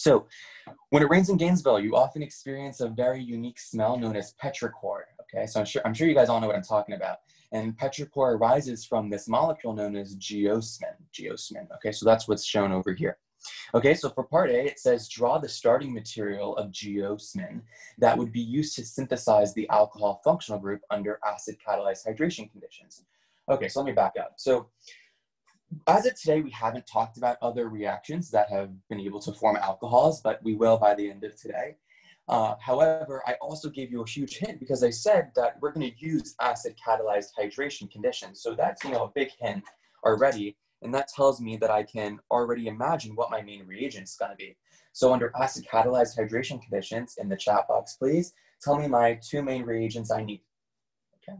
So when it rains in Gainesville, you often experience a very unique smell known as petrichor. Okay, so I'm sure, I'm sure you guys all know what I'm talking about. And petrichor arises from this molecule known as geosmin. Geosmin. Okay, so that's what's shown over here. Okay, so for part A, it says draw the starting material of geosmin that would be used to synthesize the alcohol functional group under acid catalyzed hydration conditions. Okay, so let me back up. So as of today, we haven't talked about other reactions that have been able to form alcohols, but we will by the end of today. Uh, however, I also gave you a huge hint because I said that we're going to use acid catalyzed hydration conditions. So that's you know a big hint already, and that tells me that I can already imagine what my main reagent is going to be. So under acid catalyzed hydration conditions in the chat box, please tell me my two main reagents I need. Okay.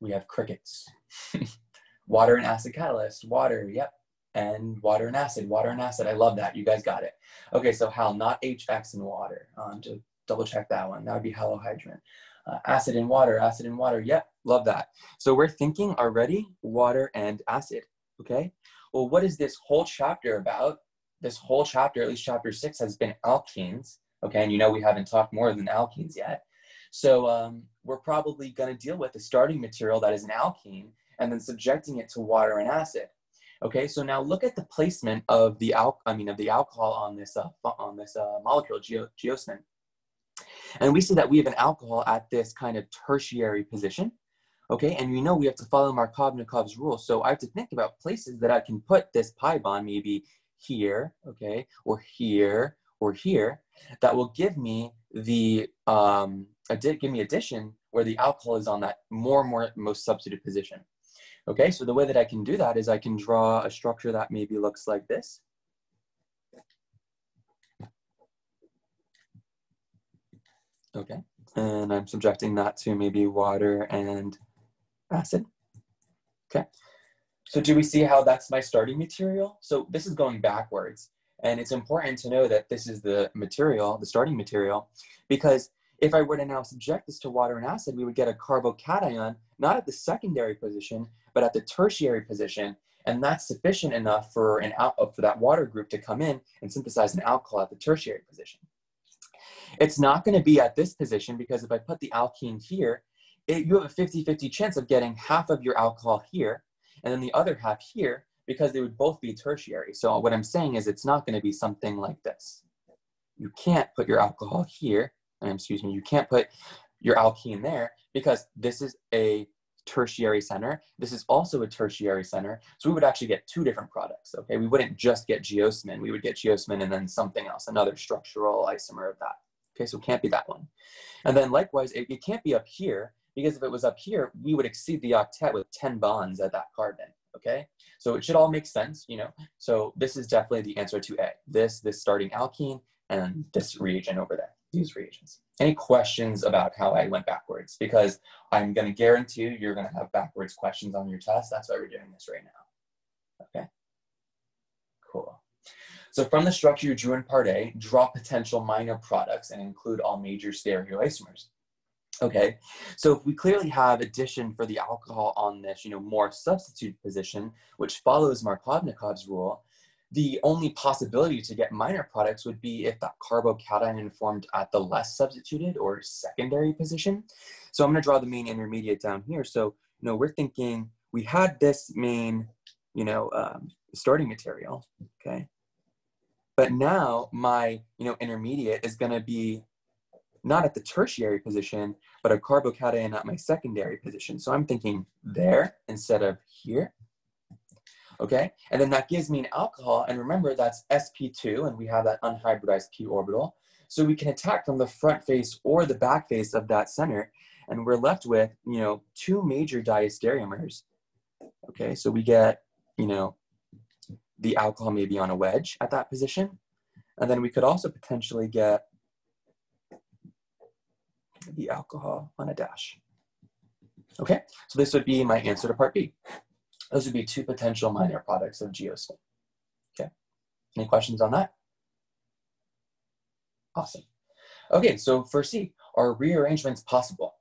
We have crickets. water and acid catalyst, water, yep and water and acid, water and acid. I love that. You guys got it. Okay, so Hal, not HX and water. Um, to double check that one. That would be halohydrin. Uh, acid and water, acid and water. Yep, love that. So we're thinking already water and acid. Okay. Well, what is this whole chapter about? This whole chapter, at least chapter six, has been alkenes. Okay, and you know we haven't talked more than alkenes yet. So um, we're probably going to deal with a starting material that is an alkene and then subjecting it to water and acid. Okay, so now look at the placement of the al I mean of the alcohol on this uh, on this uh, molecule geo geosmin, and we see that we have an alcohol at this kind of tertiary position. Okay, and we know we have to follow Markovnikov's rule, so I have to think about places that I can put this pi bond, maybe here, okay, or here, or here, that will give me the um, give me addition where the alcohol is on that more and more most substituted position. Okay, so the way that I can do that is I can draw a structure that maybe looks like this. Okay, and I'm subjecting that to maybe water and acid. Okay, so do we see how that's my starting material? So this is going backwards. And it's important to know that this is the material, the starting material, because if I were to now subject this to water and acid, we would get a carbocation, not at the secondary position, but at the tertiary position. And that's sufficient enough for, an out, uh, for that water group to come in and synthesize an alcohol at the tertiary position. It's not going to be at this position because if I put the alkene here, it, you have a 50-50 chance of getting half of your alcohol here and then the other half here because they would both be tertiary. So what I'm saying is it's not going to be something like this. You can't put your alcohol here excuse me, you can't put your alkene there because this is a tertiary center. This is also a tertiary center. So we would actually get two different products, okay? We wouldn't just get geosmin. We would get geosmin and then something else, another structural isomer of that. Okay, so it can't be that one. And then likewise, it, it can't be up here because if it was up here, we would exceed the octet with 10 bonds at that carbon, okay? So it should all make sense, you know? So this is definitely the answer to A. This, this starting alkene, and this reagent over there these reagents. Any questions about how I went backwards? Because I'm going to guarantee you, you're going to have backwards questions on your test. That's why we're doing this right now. Okay, cool. So from the structure you drew in part A, draw potential minor products and include all major stereoisomers. Okay, so if we clearly have addition for the alcohol on this, you know, more substitute position, which follows Markovnikov's rule, the only possibility to get minor products would be if that carbocation formed at the less substituted or secondary position. So I'm gonna draw the main intermediate down here. So, you know, we're thinking we had this main, you know, um, starting material, okay? But now my, you know, intermediate is gonna be not at the tertiary position, but a carbocation at my secondary position. So I'm thinking there instead of here okay? And then that gives me an alcohol, and remember that's sp2, and we have that unhybridized p orbital. So we can attack from the front face or the back face of that center, and we're left with, you know, two major diastereomers. Okay, so we get, you know, the alcohol maybe on a wedge at that position. And then we could also potentially get the alcohol on a dash. Okay, so this would be my answer to part B. Those would be two potential minor products of geosmin. Okay, any questions on that? Awesome. Okay, so for C, are rearrangements possible?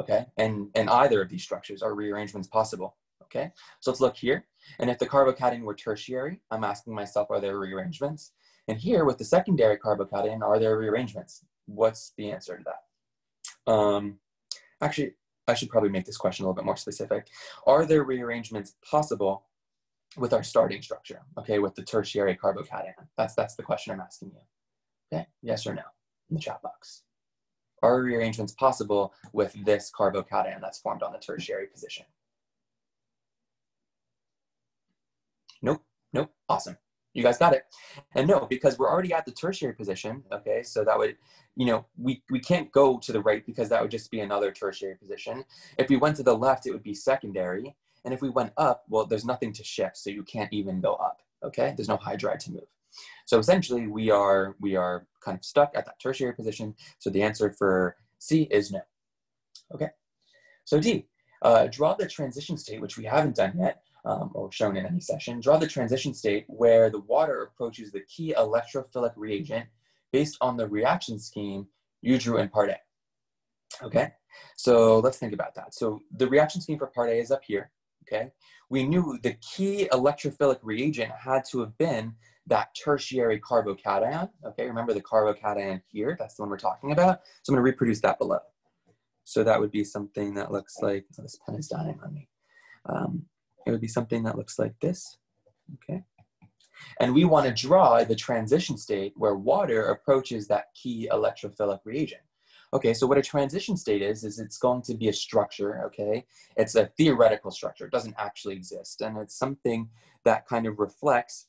Okay, and, and either of these structures are rearrangements possible? Okay, so let's look here. And if the carbocation were tertiary, I'm asking myself, are there rearrangements? And here with the secondary carbocation, are there rearrangements? What's the answer to that? Um, actually, I should probably make this question a little bit more specific. Are there rearrangements possible with our starting structure, okay, with the tertiary carbocation? That's, that's the question I'm asking you. Okay, yes or no in the chat box. Are rearrangements possible with this carbocation that's formed on the tertiary position? Nope, nope, awesome. You guys got it. And no, because we're already at the tertiary position, okay, so that would, you know, we, we can't go to the right because that would just be another tertiary position. If we went to the left, it would be secondary. And if we went up, well, there's nothing to shift, so you can't even go up, okay? There's no hydride to move. So essentially, we are, we are kind of stuck at that tertiary position. So the answer for C is no. Okay, so D, uh, draw the transition state, which we haven't done yet, um, or shown in any session. Draw the transition state where the water approaches the key electrophilic reagent based on the reaction scheme you drew in part A. Okay, so let's think about that. So the reaction scheme for part A is up here, okay? We knew the key electrophilic reagent had to have been that tertiary carbocation. Okay, remember the carbocation here, that's the one we're talking about. So I'm gonna reproduce that below. So that would be something that looks like, oh, this pen is dying on me. Um, it would be something that looks like this, okay? And we wanna draw the transition state where water approaches that key electrophilic reagent. Okay, so what a transition state is, is it's going to be a structure, okay? It's a theoretical structure, it doesn't actually exist. And it's something that kind of reflects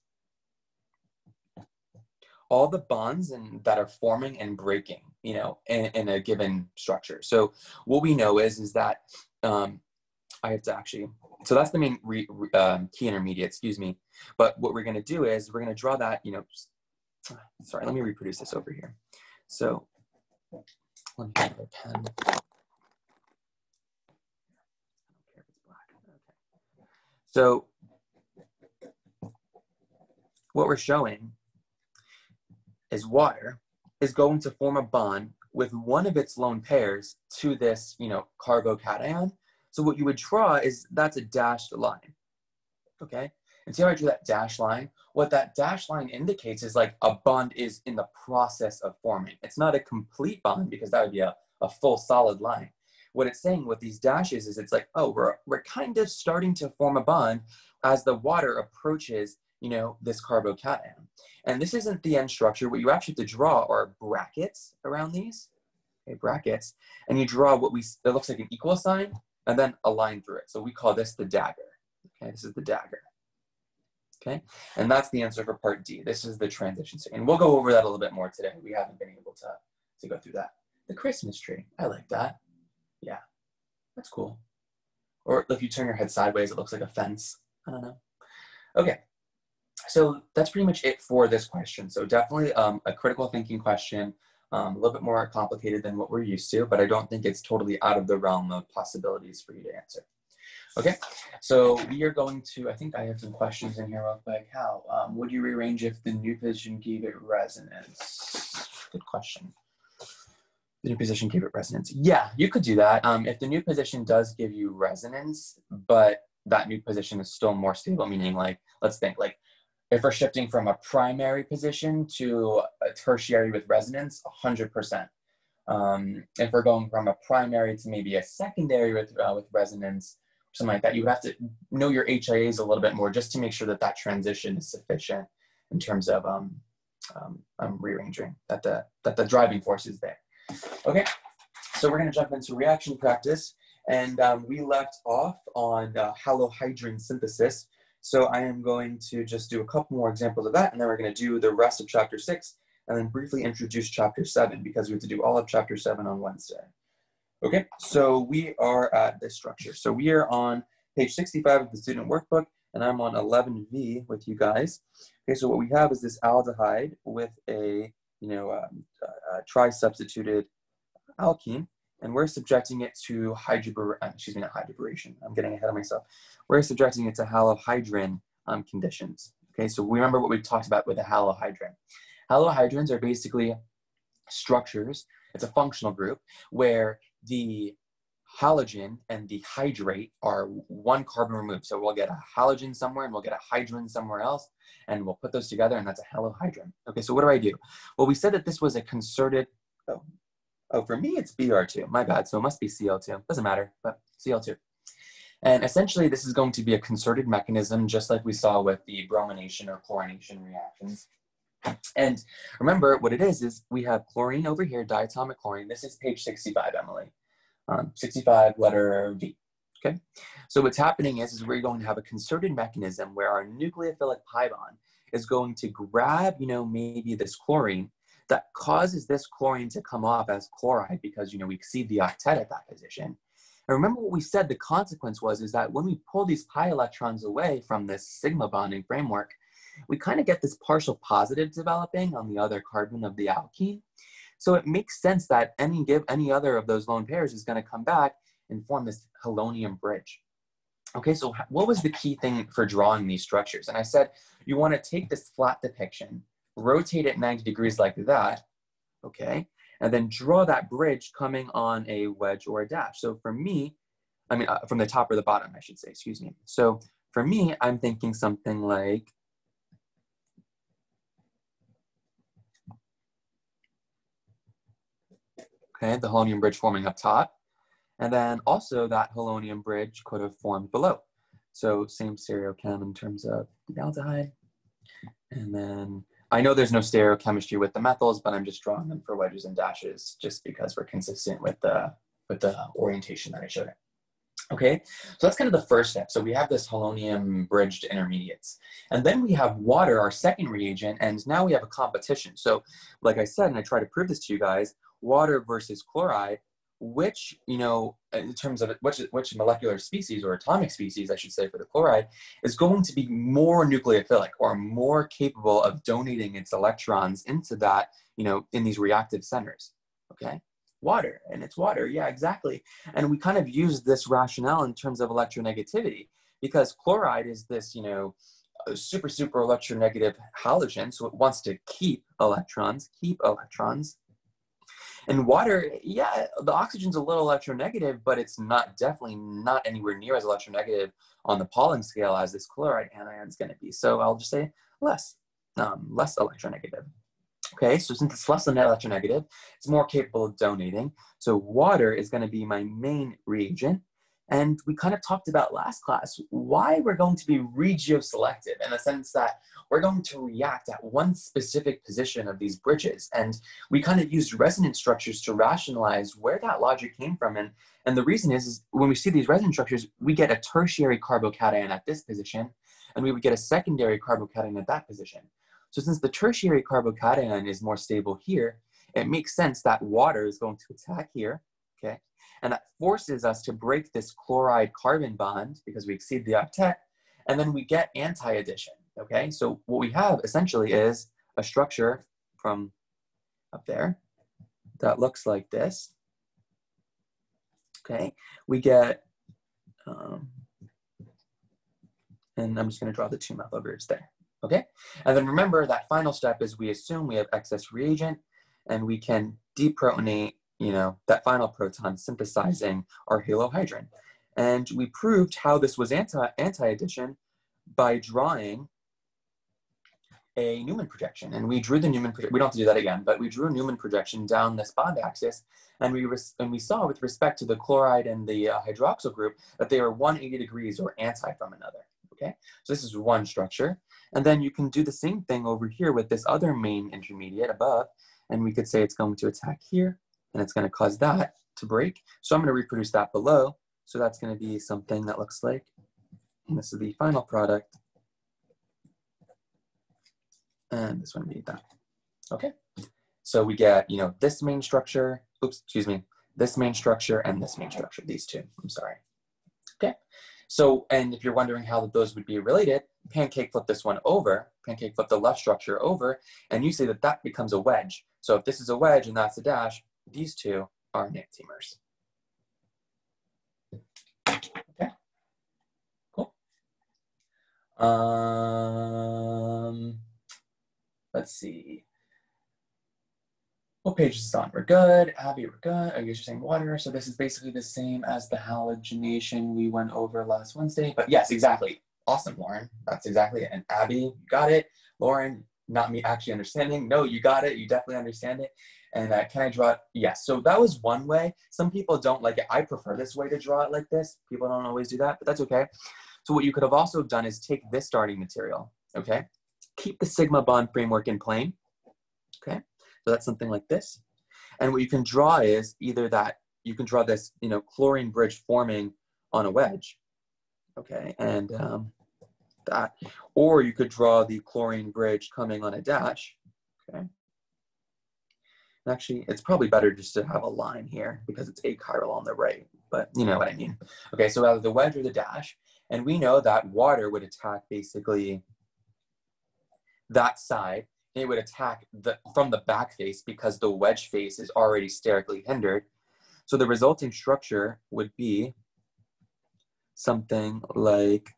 all the bonds and that are forming and breaking, you know, in, in a given structure. So what we know is, is that um, I have to actually, so that's the main re, um, key intermediate, excuse me. But what we're gonna do is we're gonna draw that, you know, sorry, let me reproduce this over here. So let me get a pen. So what we're showing is water is going to form a bond with one of its lone pairs to this, you know, carbocation. So what you would draw is that's a dashed line, okay? And see how I drew that dashed line? What that dashed line indicates is like a bond is in the process of forming. It's not a complete bond because that would be a, a full solid line. What it's saying with these dashes is it's like, oh, we're, we're kind of starting to form a bond as the water approaches you know, this carbocation. And this isn't the end structure. What you actually have to draw are brackets around these, okay, brackets, and you draw what we, it looks like an equal sign, and then a line through it. So we call this the dagger. Okay, this is the dagger. Okay, and that's the answer for part D. This is the transition. And we'll go over that a little bit more today. We haven't been able to, to go through that. The Christmas tree, I like that. Yeah, that's cool. Or if you turn your head sideways, it looks like a fence. I don't know. Okay, so that's pretty much it for this question. So definitely um, a critical thinking question, um, a little bit more complicated than what we're used to, but I don't think it's totally out of the realm of possibilities for you to answer. Okay, so we are going to, I think I have some questions in here real quick. How um, would you rearrange if the new position gave it resonance? Good question. The new position gave it resonance. Yeah, you could do that. Um, if the new position does give you resonance, but that new position is still more stable, meaning like, let's think like if we're shifting from a primary position to a tertiary with resonance, 100%. Um, if we're going from a primary to maybe a secondary with, uh, with resonance, something like that, you have to know your HIAs a little bit more just to make sure that that transition is sufficient in terms of um, um, um, rearranging, that the, that the driving force is there. Okay, so we're gonna jump into reaction practice. And um, we left off on uh, halohydrin synthesis, so I am going to just do a couple more examples of that, and then we're going to do the rest of chapter six, and then briefly introduce chapter seven, because we have to do all of chapter seven on Wednesday. Okay, so we are at this structure. So we are on page 65 of the student workbook, and I'm on 11V with you guys. Okay, so what we have is this aldehyde with a, you know, um, tri-substituted alkene, and we're subjecting it to hydrober, uh, excuse me, not hydroboration. I'm getting ahead of myself. We're subjecting it to halohydrin um, conditions. Okay, so remember what we talked about with a halohydrin. Halohydrins are basically structures, it's a functional group, where the halogen and the hydrate are one carbon removed. So we'll get a halogen somewhere and we'll get a hydrogen somewhere else and we'll put those together and that's a halohydrin. Okay, so what do I do? Well, we said that this was a concerted, oh, oh for me it's Br2, my bad. So it must be Cl2, doesn't matter, but Cl2. And essentially this is going to be a concerted mechanism just like we saw with the bromination or chlorination reactions. And remember what it is, is we have chlorine over here, diatomic chlorine. This is page 65, Emily um, 65 letter V. Okay, so what's happening is, is we're going to have a concerted mechanism where our nucleophilic pi bond is going to grab, you know, maybe this chlorine that causes this chlorine to come off as chloride because, you know, we exceed the octet at that position. And remember what we said the consequence was is that when we pull these pi electrons away from this sigma bonding framework, we kind of get this partial positive developing on the other carbon of the alkene. So it makes sense that any give any other of those lone pairs is going to come back and form this halonium bridge. Okay, so what was the key thing for drawing these structures? And I said you want to take this flat depiction, rotate it 90 degrees like that, okay, and then draw that bridge coming on a wedge or a dash. So for me, I mean, uh, from the top or the bottom, I should say, excuse me. So for me, I'm thinking something like okay, the halonium bridge forming up top. And then also that halonium bridge could have formed below. So same stereochem in terms of the aldehyde. And then I know there's no stereochemistry with the methyls, but I'm just drawing them for wedges and dashes just because we're consistent with the, with the orientation that I showed it. Okay, so that's kind of the first step. So we have this halonium bridged intermediates. And then we have water, our second reagent, and now we have a competition. So like I said, and I try to prove this to you guys, water versus chloride, which, you know, in terms of which, which molecular species or atomic species, I should say, for the chloride, is going to be more nucleophilic or more capable of donating its electrons into that, you know, in these reactive centers, okay? Water, and it's water, yeah, exactly. And we kind of use this rationale in terms of electronegativity because chloride is this, you know, super, super electronegative halogen, so it wants to keep electrons, keep electrons, and water, yeah, the oxygen's a little electronegative, but it's not definitely not anywhere near as electronegative on the Pauling scale as this chloride anion is going to be. So I'll just say less, um, less electronegative. Okay, so since it's less than electronegative, it's more capable of donating. So water is going to be my main reagent. And we kind of talked about last class why we're going to be regioselective in the sense that we're going to react at one specific position of these bridges. And we kind of used resonance structures to rationalize where that logic came from. And, and the reason is, is when we see these resonance structures, we get a tertiary carbocation at this position, and we would get a secondary carbocation at that position. So since the tertiary carbocation is more stable here, it makes sense that water is going to attack here, okay? And that forces us to break this chloride carbon bond because we exceed the octet, and then we get anti-addition, okay? So what we have essentially is a structure from up there that looks like this, okay? We get, um, and I'm just gonna draw the two methyl groups there, okay? And then remember that final step is we assume we have excess reagent and we can deprotonate you know, that final proton synthesizing our halohydrin. And we proved how this was anti, anti-addition by drawing a Newman projection. And we drew the Newman projection, we don't have to do that again, but we drew a Newman projection down this bond axis. And we, and we saw with respect to the chloride and the uh, hydroxyl group that they were 180 degrees or anti from another. Okay, so this is one structure. And then you can do the same thing over here with this other main intermediate above. And we could say it's going to attack here and it's going to cause that to break. So I'm going to reproduce that below. So that's going to be something that looks like, and this is the final product. And this one be that. Okay. So we get, you know, this main structure, oops, excuse me, this main structure and this main structure, these two, I'm sorry. Okay. So, and if you're wondering how those would be related, pancake flip this one over, pancake flip the left structure over, and you see that that becomes a wedge. So if this is a wedge and that's a dash, these two are enantiomers. Okay, cool. Um, let's see. what page is this on? We're good. Abby, we're good. I guess you're saying water. So this is basically the same as the halogenation we went over last Wednesday. But yes, exactly. Awesome, Lauren. That's exactly it. And Abby, you got it. Lauren, not me actually understanding. No, you got it. You definitely understand it. And uh, can I draw it? Yes. So that was one way. Some people don't like it. I prefer this way to draw it like this. People don't always do that, but that's okay. So what you could have also done is take this starting material, okay? Keep the sigma bond framework in plane, okay? So that's something like this. And what you can draw is either that, you can draw this, you know, chlorine bridge forming on a wedge, okay? And um, that, or you could draw the chlorine bridge coming on a dash, okay? Actually, it's probably better just to have a line here because it's achiral on the right, but you know what I mean. Okay, so either the wedge or the dash, and we know that water would attack basically that side. It would attack the, from the back face because the wedge face is already sterically hindered. So the resulting structure would be something like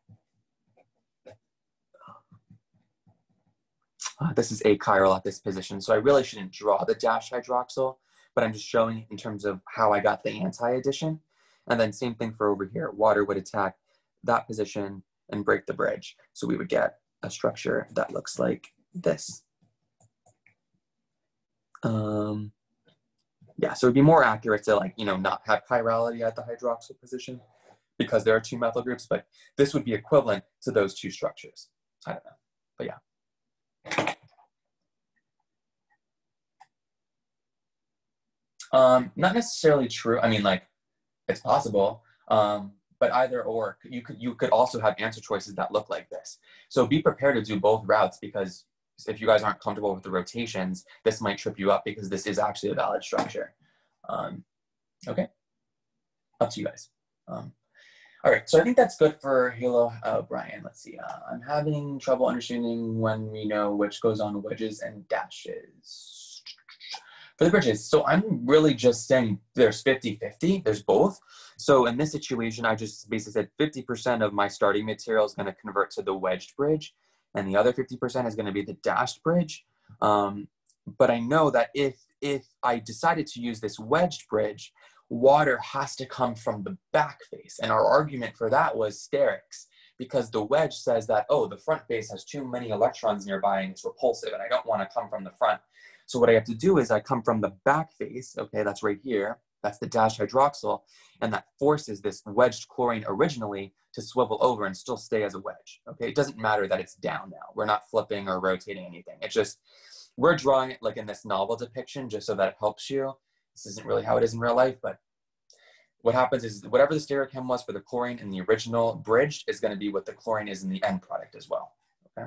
uh, this is achiral at this position. So I really shouldn't draw the dash hydroxyl, but I'm just showing it in terms of how I got the anti-addition. And then same thing for over here. Water would attack that position and break the bridge. So we would get a structure that looks like this. Um, yeah, so it'd be more accurate to like, you know, not have chirality at the hydroxyl position because there are two methyl groups, but this would be equivalent to those two structures. I don't know, but yeah. Um, not necessarily true. I mean, like, it's possible, um, but either or. You could you could also have answer choices that look like this. So be prepared to do both routes because if you guys aren't comfortable with the rotations, this might trip you up because this is actually a valid structure. Um, okay, up to you guys. Um, all right, so I think that's good for Halo uh, Brian. Let's see. Uh, I'm having trouble understanding when we know which goes on wedges and dashes. For the bridges, so I'm really just saying there's 50-50, there's both. So in this situation, I just basically said 50% of my starting material is gonna convert to the wedged bridge, and the other 50% is gonna be the dashed bridge. Um, but I know that if, if I decided to use this wedged bridge, water has to come from the back face. And our argument for that was sterics, because the wedge says that, oh, the front face has too many electrons nearby and it's repulsive, and I don't want to come from the front. So what I have to do is I come from the back face, okay, that's right here, that's the dash hydroxyl, and that forces this wedged chlorine originally to swivel over and still stay as a wedge, okay? It doesn't matter that it's down now. We're not flipping or rotating anything. It's just, we're drawing it like in this novel depiction just so that it helps you this isn't really how it is in real life, but what happens is whatever the stereochem was for the chlorine in the original bridge is going to be what the chlorine is in the end product as well. Okay.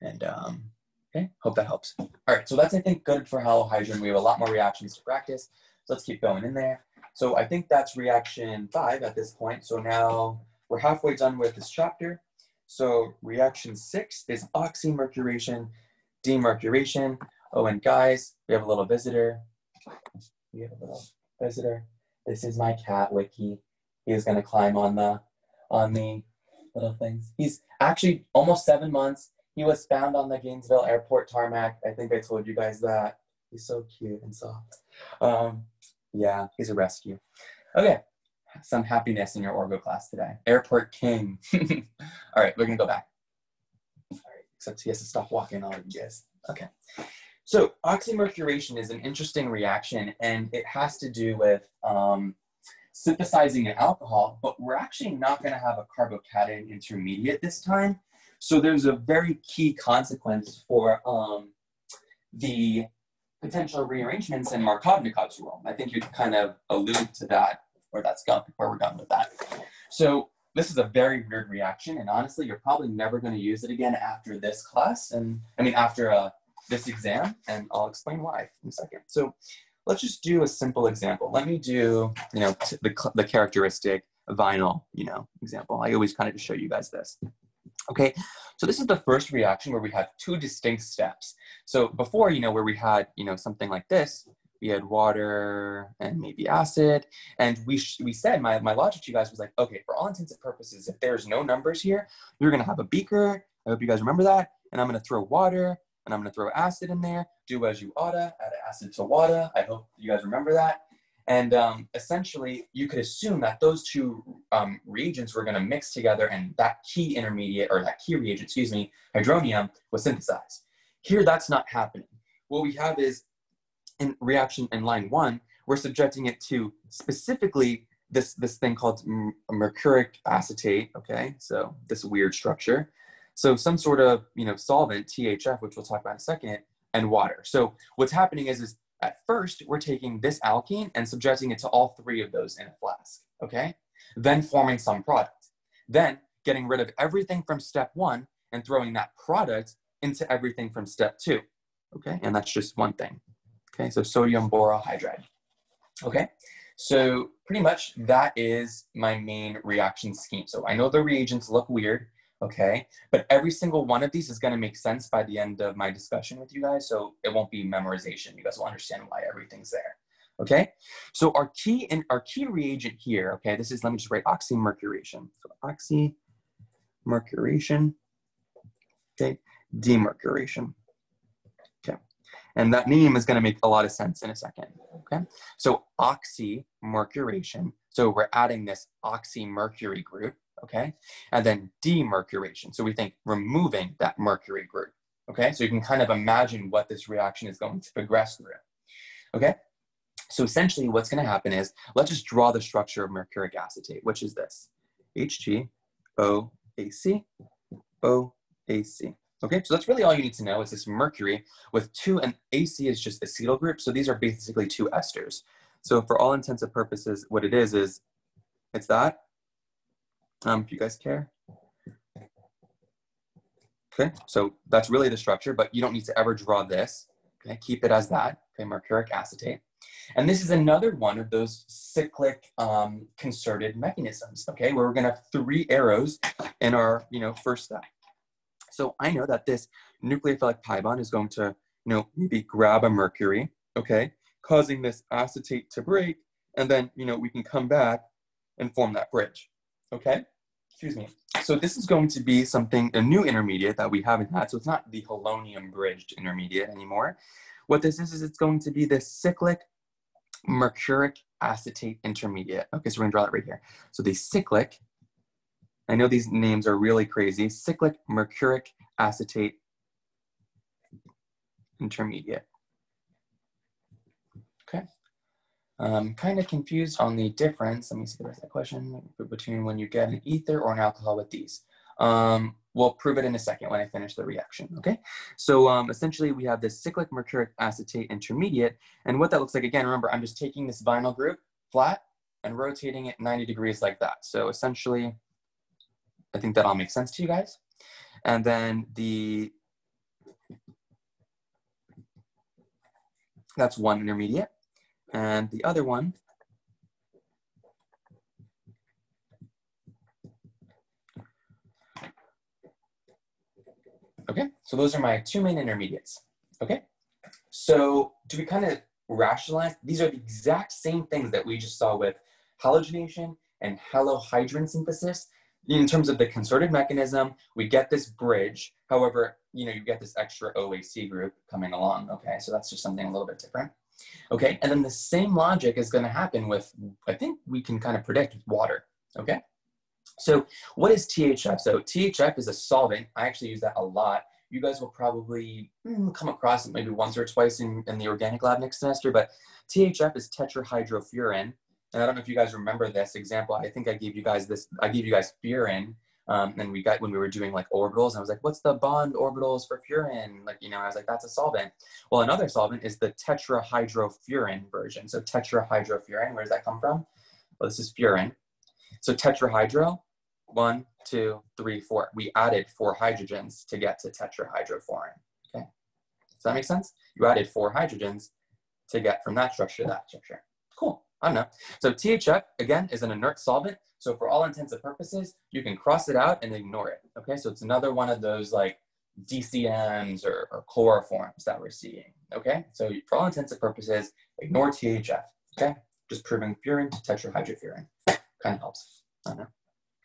And um, okay, hope that helps. All right, so that's I think good for halohydrin. We have a lot more reactions to practice. So let's keep going in there. So I think that's reaction five at this point. So now we're halfway done with this chapter. So reaction six is oxymercuration, demercuration. Oh, and guys, we have a little visitor. We have a little visitor. This is my cat, Wiki. He is gonna climb on the on the little things. He's actually almost seven months. He was found on the Gainesville Airport tarmac. I think I told you guys that. He's so cute and soft. Um, yeah, he's a rescue. Okay, some happiness in your Orgo class today. Airport King. All right, we're gonna go back. All right, except he has to stop walking on you guys. Okay. So oxymercuration is an interesting reaction and it has to do with um, synthesizing an alcohol, but we're actually not gonna have a carbocation intermediate this time. So there's a very key consequence for um, the potential rearrangements in Markovnikov's rule. I think you kind of allude to that, where that's gone, where we're going with that. So this is a very weird reaction, and honestly, you're probably never going to use it again after this class, and I mean after a this exam, and I'll explain why in a second. So let's just do a simple example. Let me do, you know, the, the characteristic vinyl, you know, example. I always kind of just show you guys this. Okay, so this is the first reaction where we have two distinct steps. So before, you know, where we had, you know, something like this, we had water and maybe acid. And we, we said, my, my logic to you guys was like, okay, for all intents and purposes, if there's no numbers here, you're gonna have a beaker, I hope you guys remember that, and I'm gonna throw water, and I'm gonna throw acid in there, do as you oughta, add acid to water. I hope you guys remember that. And um, essentially, you could assume that those two um, reagents were gonna mix together and that key intermediate, or that key reagent, excuse me, hydronium, was synthesized. Here, that's not happening. What we have is, in reaction in line one, we're subjecting it to specifically this, this thing called mercuric acetate, okay? So this weird structure. So some sort of, you know, solvent, THF, which we'll talk about in a second, and water. So what's happening is, is at first, we're taking this alkene and subjecting it to all three of those in a flask, okay? Then forming some product. Then getting rid of everything from step one and throwing that product into everything from step two, okay? And that's just one thing, okay? So sodium borohydride. Okay, so pretty much that is my main reaction scheme. So I know the reagents look weird, okay, but every single one of these is gonna make sense by the end of my discussion with you guys, so it won't be memorization. You guys will understand why everything's there. Okay, so our key and our key reagent here, okay, this is, let me just write oxymercuration. So oxymercuration, okay, demercuration. Okay? And that name is going to make a lot of sense in a second. Okay. So oxymercuration. So we're adding this oxymercury group. Okay. And then demercuration. So we think removing that mercury group. Okay. So you can kind of imagine what this reaction is going to progress through. Okay. So essentially what's going to happen is let's just draw the structure of mercuric acetate, which is this HG, OAC. Okay, so that's really all you need to know. It's this mercury with two, and AC is just acetyl group. So these are basically two esters. So for all intents and purposes, what it is, is it's that, um, if you guys care. Okay, so that's really the structure, but you don't need to ever draw this. Okay, keep it as that, okay, mercuric acetate. And this is another one of those cyclic um, concerted mechanisms, okay, where we're gonna have three arrows in our, you know, first step. So I know that this nucleophilic pi bond is going to, you know, maybe grab a mercury, okay, causing this acetate to break, and then, you know, we can come back and form that bridge, okay? Excuse me. So this is going to be something, a new intermediate that we haven't had. So it's not the halonium bridged intermediate anymore. What this is, is it's going to be the cyclic mercuric acetate intermediate. Okay, so we're gonna draw that right here. So the cyclic I know these names are really crazy. Cyclic mercuric acetate intermediate. Okay. I'm kind of confused on the difference. Let me see the rest of that question between when you get an ether or an alcohol with these. Um, we'll prove it in a second when I finish the reaction, okay? So um, essentially we have this cyclic mercuric acetate intermediate, and what that looks like, again, remember, I'm just taking this vinyl group flat and rotating it 90 degrees like that. So essentially, I think that all makes sense to you guys. And then the, that's one intermediate. And the other one, okay, so those are my two main intermediates, okay? So do we kind of rationalize? These are the exact same things that we just saw with halogenation and halohydrin synthesis in terms of the concerted mechanism, we get this bridge. However, you know, you get this extra OAC group coming along. Okay, so that's just something a little bit different. Okay, and then the same logic is going to happen with, I think we can kind of predict with water. Okay, so what is THF? So THF is a solvent. I actually use that a lot. You guys will probably mm, come across it maybe once or twice in, in the organic lab next semester, but THF is tetrahydrofuran and I don't know if you guys remember this example. I think I gave you guys this, I gave you guys furan. Um, and we got when we were doing like orbitals, I was like, what's the bond orbitals for furan? Like, you know, I was like, that's a solvent. Well, another solvent is the tetrahydrofuran version. So tetrahydrofuran, where does that come from? Well, this is furan. So tetrahydro, one, two, three, four. We added four hydrogens to get to tetrahydrofuran. Okay. Does that make sense? You added four hydrogens to get from that structure to that structure. I don't know. So THF, again, is an inert solvent. So for all intents and purposes, you can cross it out and ignore it. Okay, so it's another one of those like DCMs or, or chloroforms that we're seeing. Okay, so for all intents and purposes, ignore THF. Okay, just proving furan to tetrahydrofuran. kind of helps. I don't know.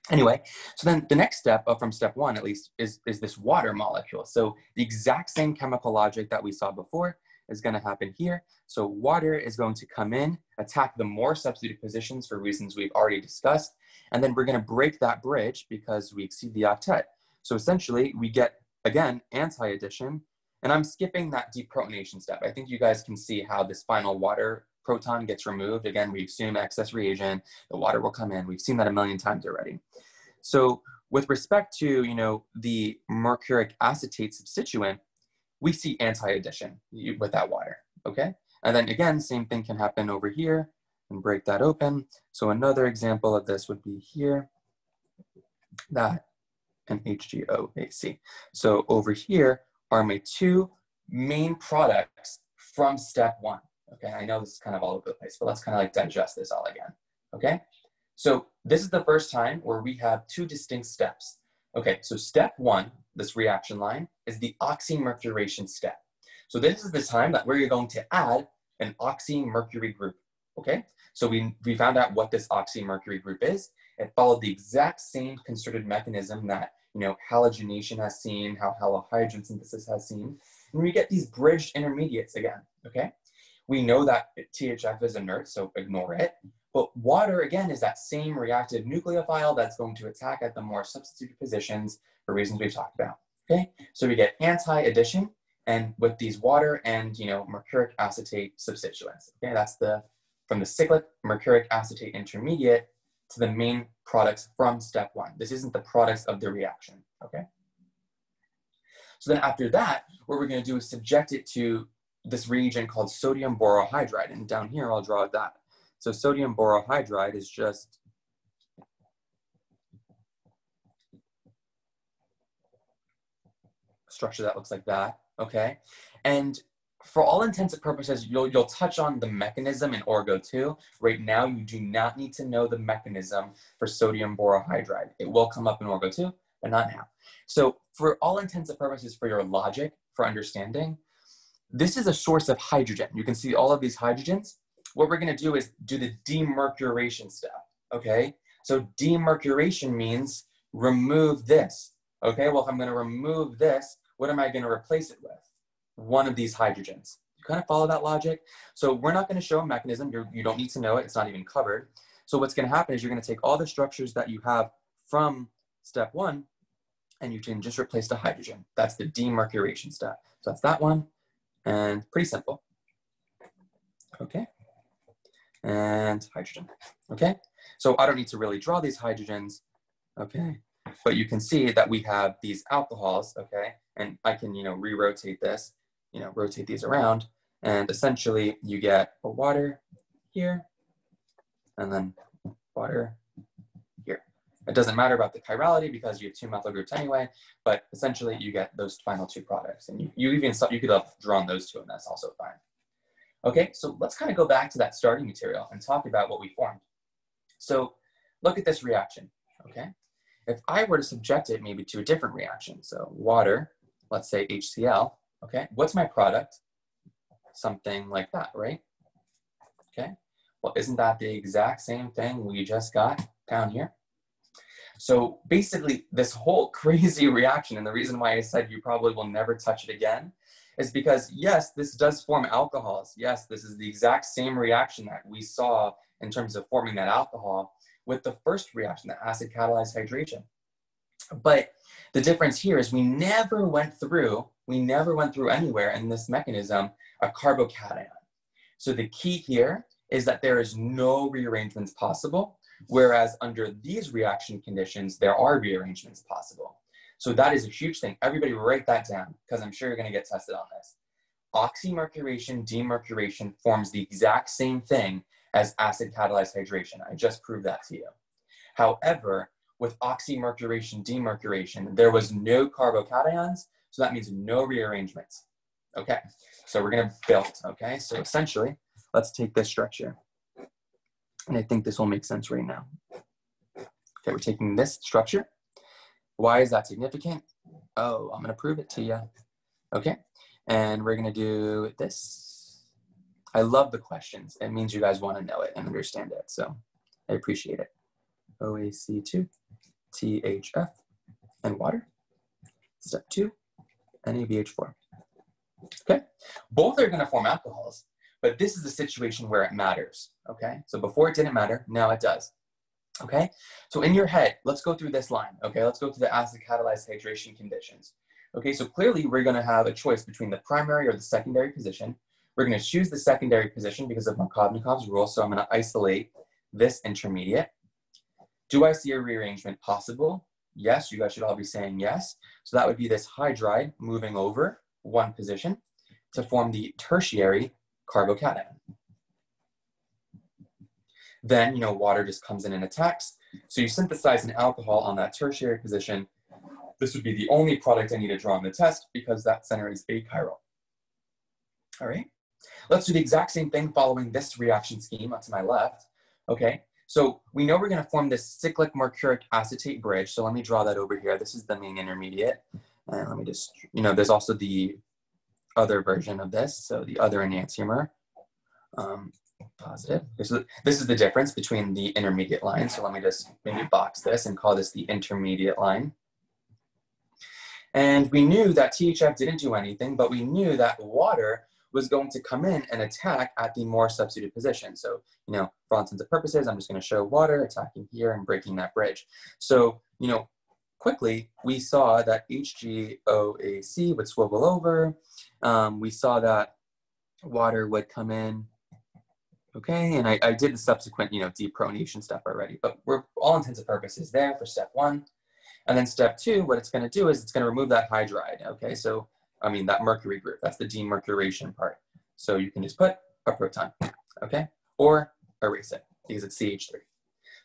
Anyway, so then the next step uh, from step one, at least, is, is this water molecule. So the exact same chemical logic that we saw before is gonna happen here. So water is going to come in, attack the more substituted positions for reasons we've already discussed, and then we're gonna break that bridge because we exceed the octet. So essentially we get, again, anti-addition, and I'm skipping that deprotonation step. I think you guys can see how this final water proton gets removed. Again, we assume excess reagent, the water will come in. We've seen that a million times already. So with respect to, you know, the mercuric acetate substituent, we see anti-addition with that water, okay? And then again, same thing can happen over here and break that open. So another example of this would be here, that and HGOAC. So over here are my two main products from step one. Okay, I know this is kind of all over the place, but let's kind of like digest this all again. Okay, so this is the first time where we have two distinct steps. Okay, so step one, this reaction line, is the oxymercuration step. So this is the time that we're going to add an oxymercury group. Okay, so we, we found out what this oxymercury group is. It followed the exact same concerted mechanism that you know halogenation has seen, how halohydrogen synthesis has seen. And we get these bridged intermediates again. Okay, we know that THF is inert, so ignore it. But water, again, is that same reactive nucleophile that's going to attack at the more substituted positions for reasons we've talked about. Okay, so we get anti-addition and with these water and you know mercuric acetate substituents. Okay, that's the from the cyclic mercuric acetate intermediate to the main products from step one. This isn't the products of the reaction. Okay. So then after that, what we're going to do is subject it to this reagent called sodium borohydride. And down here, I'll draw that. So sodium borohydride is just a structure that looks like that, okay? And for all intents and purposes, you'll, you'll touch on the mechanism in Orgo 2. Right now, you do not need to know the mechanism for sodium borohydride. It will come up in Orgo 2, but not now. So for all intents and purposes for your logic, for understanding, this is a source of hydrogen. You can see all of these hydrogens. What we're gonna do is do the demercuration step, okay? So demercuration means remove this, okay? Well, if I'm gonna remove this, what am I gonna replace it with? One of these hydrogens. You kind of follow that logic? So we're not gonna show a mechanism. You're, you do not need to know it. It's not even covered. So what's gonna happen is you're gonna take all the structures that you have from step one and you can just replace the hydrogen. That's the demercuration step. So that's that one and pretty simple. Okay, and hydrogen. Okay, so I don't need to really draw these hydrogens. Okay, but you can see that we have these alcohols. Okay, and I can you know re-rotate this, you know, rotate these around, and essentially you get a water here, and then water here. it doesn't matter about the chirality because you have two methyl groups anyway, but essentially you get those final two products. And you, you even, you could have drawn those two and that's also fine. Okay, so let's kind of go back to that starting material and talk about what we formed. So look at this reaction, okay? If I were to subject it maybe to a different reaction, so water, let's say HCl, okay? What's my product? Something like that, right? Okay, well, isn't that the exact same thing we just got down here? So basically, this whole crazy reaction, and the reason why I said you probably will never touch it again, is because yes, this does form alcohols. Yes, this is the exact same reaction that we saw in terms of forming that alcohol with the first reaction, the acid catalyzed hydration. But the difference here is we never went through, we never went through anywhere in this mechanism a carbocation. So the key here is that there is no rearrangements possible Whereas under these reaction conditions, there are rearrangements possible. So that is a huge thing. Everybody write that down because I'm sure you're gonna get tested on this. Oxymercuration, demercuration forms the exact same thing as acid catalyzed hydration. I just proved that to you. However, with oxymercuration, demercuration, there was no carbocations, so that means no rearrangements. Okay, so we're gonna build, okay? So essentially, let's take this structure. And I think this will make sense right now. Okay, we're taking this structure. Why is that significant? Oh, I'm gonna prove it to you. Okay, and we're gonna do this. I love the questions. It means you guys wanna know it and understand it. So I appreciate it. OAC2. THF and water. Step two, NaBH4. Okay, both are gonna form alcohols, but this is a situation where it matters, okay? So before it didn't matter, now it does. Okay, so in your head, let's go through this line. Okay, let's go through the acid catalyzed hydration conditions. Okay, so clearly we're gonna have a choice between the primary or the secondary position. We're gonna choose the secondary position because of Markovnikov's rule, so I'm gonna isolate this intermediate. Do I see a rearrangement possible? Yes, you guys should all be saying yes. So that would be this hydride moving over one position to form the tertiary carbocation. Then, you know, water just comes in and attacks. So you synthesize an alcohol on that tertiary position. This would be the only product I need to draw on the test because that center is achiral. All right, let's do the exact same thing following this reaction scheme up to my left. Okay, so we know we're gonna form this cyclic mercuric acetate bridge. So let me draw that over here. This is the main intermediate. And let me just, you know, there's also the other version of this. So the other enantiomer. Um, positive. So this is the difference between the intermediate line. So let me just maybe box this and call this the intermediate line. And we knew that THF didn't do anything, but we knew that water was going to come in and attack at the more substituted position. So, you know, for all intents and purposes, I'm just gonna show water attacking here and breaking that bridge. So, you know, quickly, we saw that HGOAC would swivel over. Um, we saw that water would come in Okay, and I, I did the subsequent, you know, deprotonation step already, but we're all intents and purposes there for step one. And then step two, what it's gonna do is it's gonna remove that hydride, okay? So, I mean, that mercury group, that's the demercuration part. So you can just put a proton, okay? Or erase it because it's CH3.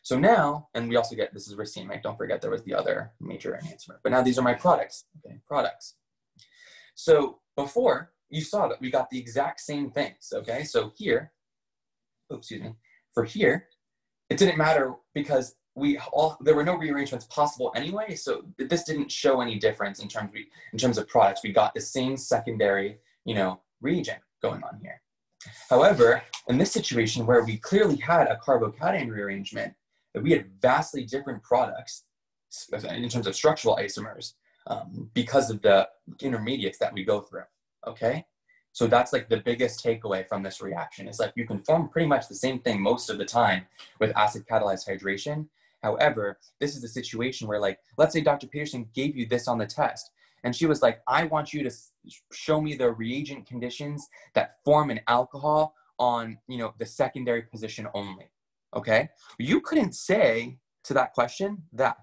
So now, and we also get, this is racemic, don't forget there was the other major enantiomer, but now these are my products, okay, products. So before, you saw that we got the exact same things, okay? So here, oh, excuse me, for here, it didn't matter because we all there were no rearrangements possible anyway. So this didn't show any difference in terms of, in terms of products. We got the same secondary, you know, region going on here. However, in this situation where we clearly had a carbocation rearrangement, that we had vastly different products in terms of structural isomers um, because of the intermediates that we go through. Okay, so that's like the biggest takeaway from this reaction is like you can form pretty much the same thing most of the time with acid catalyzed hydration. However, this is a situation where like, let's say Dr. Peterson gave you this on the test and she was like, I want you to show me the reagent conditions that form an alcohol on, you know, the secondary position only. Okay. You couldn't say to that question that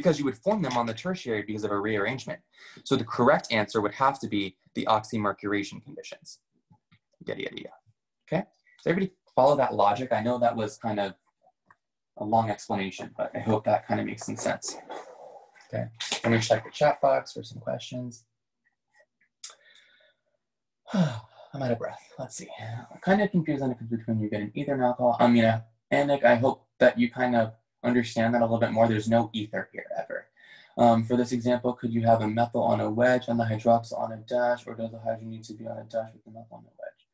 because you would form them on the tertiary because of a rearrangement. So the correct answer would have to be the oxymercuration conditions. Yada, yada, yada. Okay, so everybody follow that logic. I know that was kind of a long explanation, but I hope that kind of makes some sense. Okay, let me check the chat box for some questions. I'm out of breath. Let's see. I'm kind of confused on the difference between you getting ether and alcohol. I mean, Nick, I hope that you kind of understand that a little bit more. There's no ether here ever. Um, for this example, could you have a methyl on a wedge and the hydroxyl on a dash, or does the hydrogen need to be on a dash with the methyl on a wedge?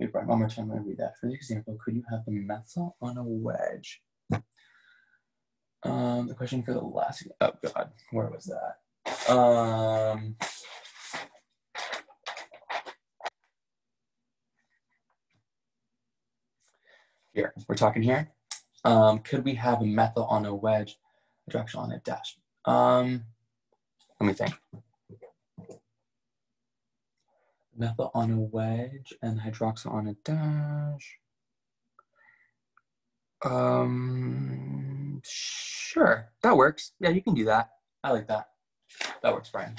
Wait, Brian, one more time, I'm read that. For the example, could you have the methyl on a wedge? Um, the question for the last, oh God, where was that? Um, here, we're talking here. Um, could we have a methyl on a wedge, hydroxyl on a dash? Um, let me think. Methyl on a wedge and hydroxyl on a dash. Um, sure, that works. Yeah, you can do that. I like that. That works, Brian.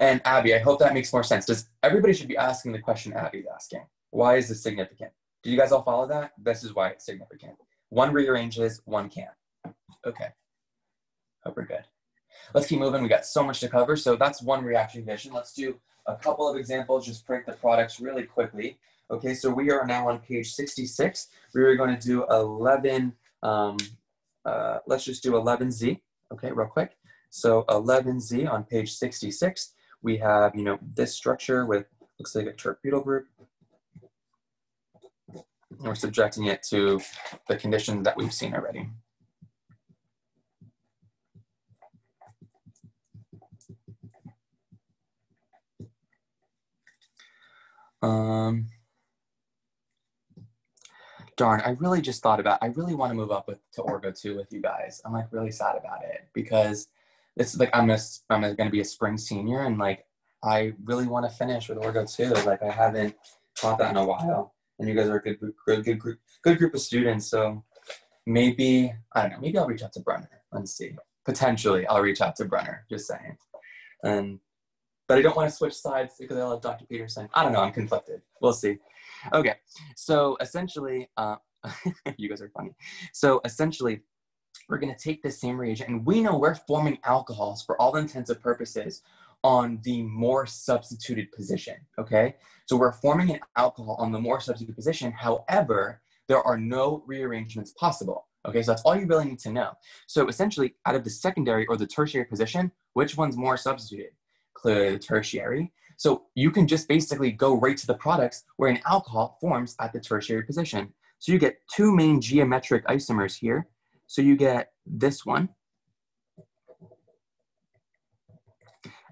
And Abby, I hope that makes more sense. Does everybody should be asking the question Abby's asking? Why is this significant? Do you guys all follow that? This is why it's significant. One rearranges, one can't. Okay. Hope we're good. Let's keep moving. We got so much to cover. So that's one reaction condition. Let's do a couple of examples, just break the products really quickly. Okay, so we are now on page 66. We are going to do 11, um, uh, let's just do 11Z, okay, real quick. So 11Z on page 66, we have, you know, this structure with, looks like a torpedo group we're subjecting it to the conditions that we've seen already. Um, darn, I really just thought about, I really want to move up with, to Orgo 2 with you guys. I'm like really sad about it because this is like, I'm, I'm going to be a spring senior and like, I really want to finish with Orgo 2. Like I haven't taught that in a while and you guys are a good, good, good group, good group of students. So maybe, I don't know, maybe I'll reach out to Brenner. Let's see. Potentially I'll reach out to Brenner, just saying. And, but I don't want to switch sides because I love Dr. Peterson. I don't know, I'm conflicted. We'll see. Okay, so essentially, uh, you guys are funny. So essentially, we're gonna take the same reagent and we know we're forming alcohols for all intents and purposes on the more substituted position, okay? So we're forming an alcohol on the more substituted position. However, there are no rearrangements possible. Okay, so that's all you really need to know. So essentially, out of the secondary or the tertiary position, which one's more substituted? Clearly the tertiary. So you can just basically go right to the products where an alcohol forms at the tertiary position. So you get two main geometric isomers here. So you get this one.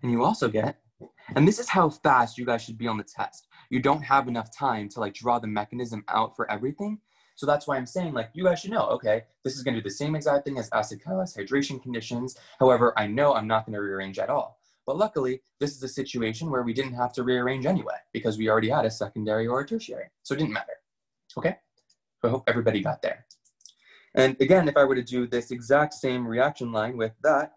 And you also get, and this is how fast you guys should be on the test. You don't have enough time to like draw the mechanism out for everything. So that's why I'm saying like you guys should know, okay, this is gonna do the same exact thing as acid catalyzed hydration conditions. However, I know I'm not gonna rearrange at all. But luckily, this is a situation where we didn't have to rearrange anyway because we already had a secondary or a tertiary. So it didn't matter. Okay? So I hope everybody got there. And again, if I were to do this exact same reaction line with that,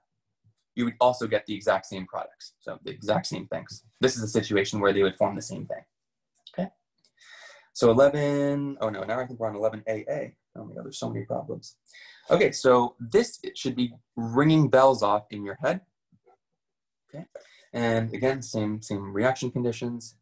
you would also get the exact same products. So the exact same things. This is a situation where they would form the same thing. Okay? So 11, oh no, now I think we're on 11AA. Oh my God, there's so many problems. Okay, so this should be ringing bells off in your head. Okay, and again, same, same reaction conditions.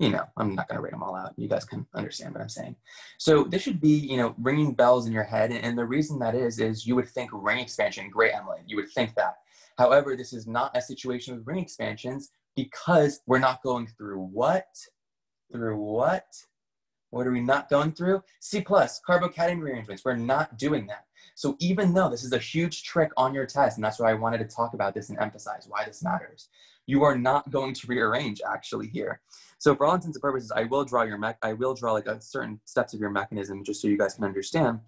You know, I'm not gonna write them all out. You guys can understand what I'm saying. So this should be, you know, ringing bells in your head. And the reason that is, is you would think ring expansion, great Emily, you would think that. However, this is not a situation with ring expansions because we're not going through what? Through what? What are we not going through? C plus, carbocation rearrangements. We're not doing that. So even though this is a huge trick on your test, and that's why I wanted to talk about this and emphasize why this matters, you are not going to rearrange actually here. So for all intents and purposes, I will draw your mech, I will draw like a certain steps of your mechanism just so you guys can understand.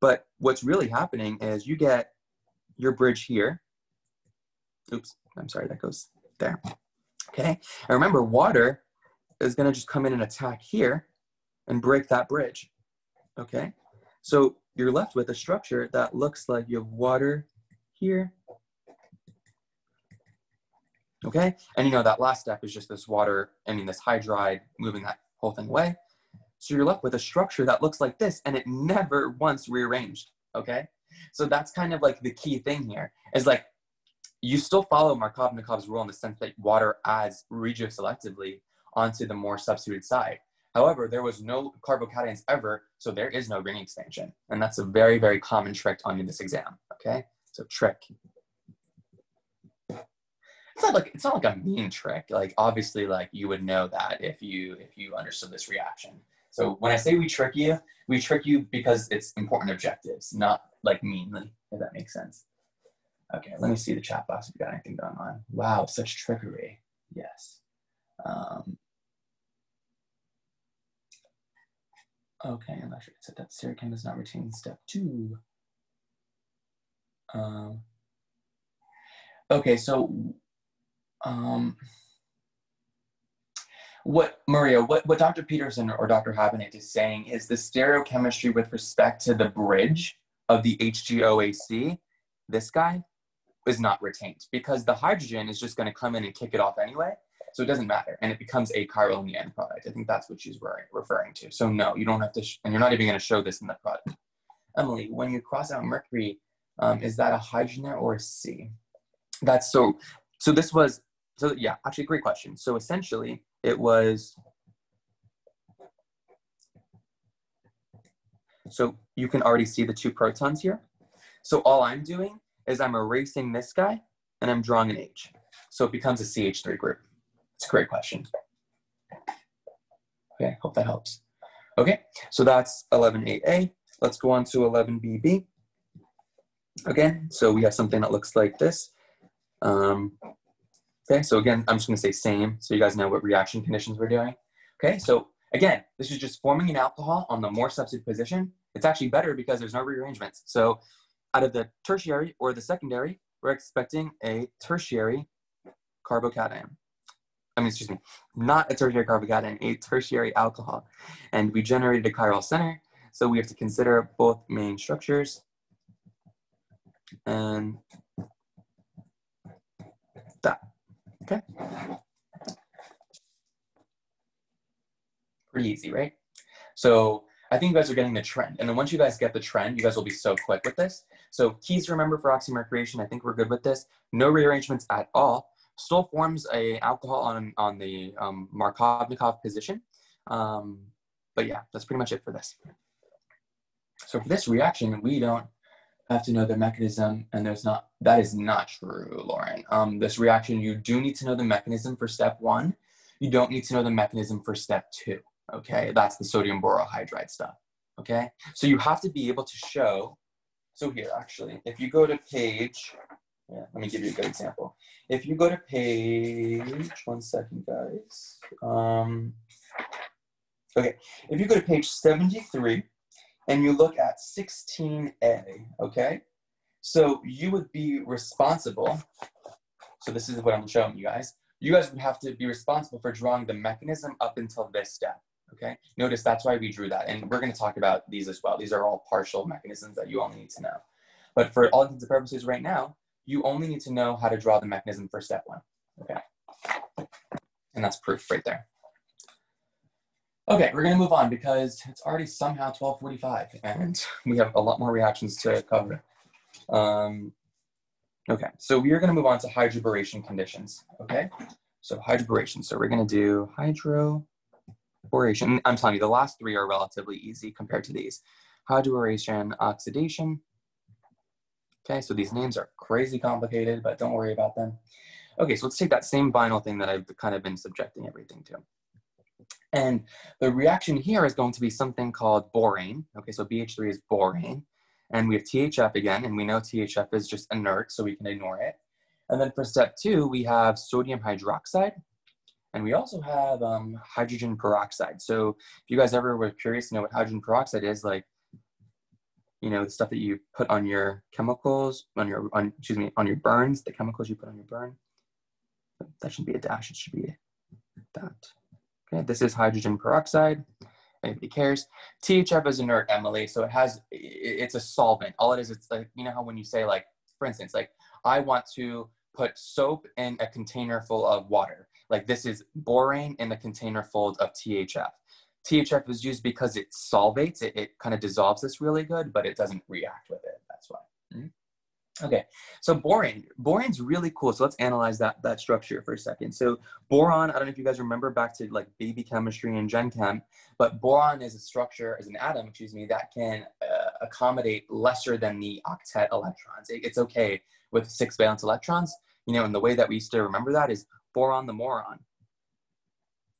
But what's really happening is you get your bridge here. Oops, I'm sorry, that goes there. Okay, and remember water is gonna just come in and attack here and break that bridge. Okay, so you're left with a structure that looks like you have water here. Okay, and you know that last step is just this water, I mean this hydride moving that whole thing away. So you're left with a structure that looks like this and it never once rearranged, okay? So that's kind of like the key thing here is like you still follow Markovnikov's rule in the sense that water adds regioselectively onto the more substituted side. However, there was no carbocations ever, so there is no ring expansion. And that's a very, very common trick on this exam, okay? So trick. It's not like it's not like a mean trick. Like obviously, like you would know that if you if you understood this reaction. So when I say we trick you, we trick you because it's important objectives, not like meanly, if that makes sense. Okay, let me see the chat box if you got anything going on. Wow, such trickery. Yes. Um, Okay, I'm not sure it said that stereochem does not retain step two. Um, okay, so um, what Maria, what, what Dr. Peterson or Dr. Habenet is saying is the stereochemistry with respect to the bridge of the HGOAC, this guy, is not retained because the hydrogen is just going to come in and kick it off anyway. So it doesn't matter. And it becomes a chiral in the end product. I think that's what she's referring to. So no, you don't have to, and you're not even going to show this in the product. Emily, when you cross out mercury, um, is that a hydrogen or a C? That's so, so this was, so yeah, actually great question. So essentially it was, so you can already see the two protons here. So all I'm doing is I'm erasing this guy and I'm drawing an H. So it becomes a CH3 group. It's a great question. Okay, hope that helps. Okay, so that's 11AA. Let's go on to 11BB. Again, so we have something that looks like this. Um, Okay, so again, I'm just gonna say same so you guys know what reaction conditions we're doing. Okay, so again, this is just forming an alcohol on the more substitute position. It's actually better because there's no rearrangements. So out of the tertiary or the secondary, we're expecting a tertiary carbocation. I mean, excuse me, not a tertiary carbocation, a tertiary alcohol. And we generated a chiral center, so we have to consider both main structures. And that, okay? Pretty easy, right? So I think you guys are getting the trend. And then once you guys get the trend, you guys will be so quick with this. So keys to remember for oxymercuration, I think we're good with this. No rearrangements at all. Still forms a alcohol on, on the um, Markovnikov position. Um, but yeah, that's pretty much it for this. So for this reaction, we don't have to know the mechanism and there's not, that is not true, Lauren. Um, this reaction, you do need to know the mechanism for step one. You don't need to know the mechanism for step two okay? That's the sodium borohydride stuff, okay? So you have to be able to show, so here actually, if you go to page, yeah, let me give you a good example. If you go to page, one second guys. Um, okay, if you go to page 73 and you look at 16A, okay? So you would be responsible, so this is what I'm showing you guys. You guys would have to be responsible for drawing the mechanism up until this step. Okay, notice that's why we drew that. And we're going to talk about these as well. These are all partial mechanisms that you all need to know. But for all intents and purposes right now, you only need to know how to draw the mechanism for step one. Okay, and that's proof right there. Okay, we're gonna move on because it's already somehow 1245 and we have a lot more reactions to cover. Um, okay, so we are gonna move on to hydroboration conditions, okay? So hydroboration, so we're gonna do hydro Boration. I'm telling you, the last three are relatively easy compared to these. Hydroboration, oxidation. Okay, so these names are crazy complicated, but don't worry about them. Okay, so let's take that same vinyl thing that I've kind of been subjecting everything to. And the reaction here is going to be something called borane. Okay, so BH3 is borane. And we have THF again, and we know THF is just inert, so we can ignore it. And then for step two, we have sodium hydroxide. And we also have um, hydrogen peroxide. So if you guys ever were curious to know what hydrogen peroxide is, like, you know, the stuff that you put on your chemicals, on your, on, excuse me, on your burns, the chemicals you put on your burn. That should be a dash, it should be that. Okay, this is hydrogen peroxide. Anybody cares? THF is inert, Emily, so it has, it's a solvent. All it is, it's like, you know how when you say like, for instance, like, I want to put soap in a container full of water. Like this is borane in the container fold of THF. THF is used because it solvates, it, it kind of dissolves this really good, but it doesn't react with it. That's why. Mm-hmm. Okay, so borane. Borane's really cool. So let's analyze that, that structure for a second. So boron, I don't know if you guys remember back to like baby chemistry and gen chem, but boron is a structure, is an atom, excuse me, that can uh, accommodate lesser than the octet electrons. It, it's okay with six valence electrons, you know, and the way that we used to remember that is boron the moron.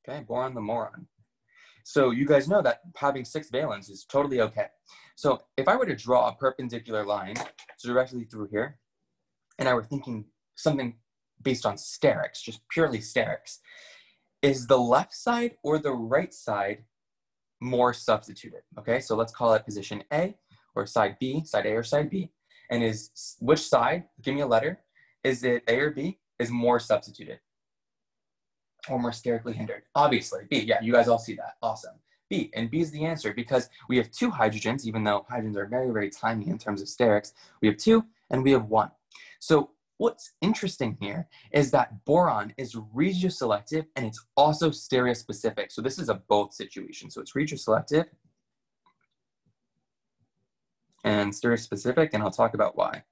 Okay, boron the moron. So you guys know that having six valence is totally okay. So if I were to draw a perpendicular line directly through here, and I were thinking something based on sterics, just purely sterics, is the left side or the right side more substituted? Okay, so let's call it position A or side B, side A or side B. And is which side, give me a letter, is it A or B, is more substituted? Or more sterically hindered? Obviously, B. Yeah, you guys all see that. Awesome. B. And B is the answer because we have two hydrogens, even though hydrogens are very, very tiny in terms of sterics. We have two and we have one. So what's interesting here is that boron is regioselective and it's also stereospecific. So this is a both situation. So it's regioselective and stereospecific, and I'll talk about why.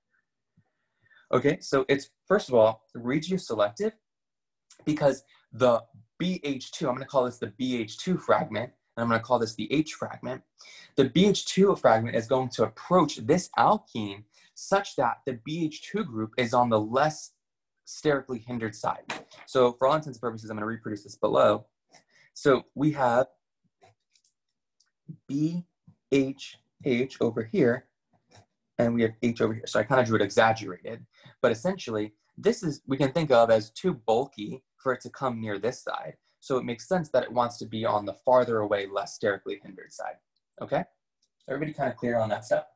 Okay, so it's first of all regioselective because the BH2, I'm going to call this the BH2 fragment, and I'm going to call this the H fragment. The BH2 fragment is going to approach this alkene such that the BH2 group is on the less sterically hindered side. So for all intents and purposes, I'm going to reproduce this below. So we have BHH over here, and we have H over here. So I kind of drew it exaggerated, but essentially this is, we can think of as too bulky for it to come near this side. So it makes sense that it wants to be on the farther away, less sterically hindered side. Okay? Everybody kind of clear on that stuff?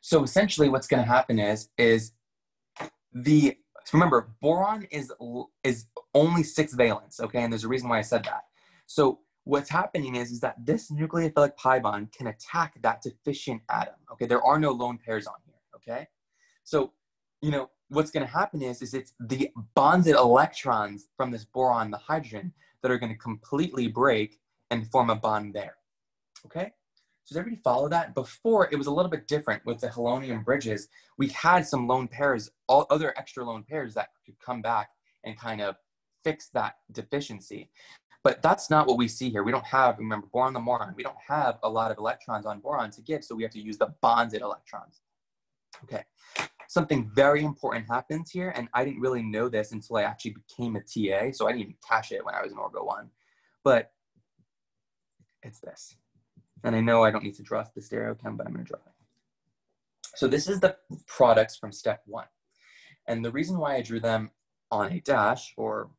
So essentially what's going to happen is, is the, remember, boron is, is only six valence, okay? And there's a reason why I said that. So what's happening is, is that this nucleophilic pi bond can attack that deficient atom, okay? There are no lone pairs on here, okay? So, you know, what's going to happen is, is it's the bonded electrons from this boron, the hydrogen, that are going to completely break and form a bond there, okay? So does everybody follow that? Before, it was a little bit different with the halonium bridges. We had some lone pairs, all other extra lone pairs that could come back and kind of fix that deficiency. But that's not what we see here. We don't have, remember, boron the moron, we don't have a lot of electrons on boron to give, so we have to use the bonded electrons. Okay, something very important happens here, and I didn't really know this until I actually became a TA, so I didn't even cache it when I was in Orgo 1. But it's this. And I know I don't need to draw the stereochem, but I'm gonna draw it. So this is the products from step one. And the reason why I drew them on a dash or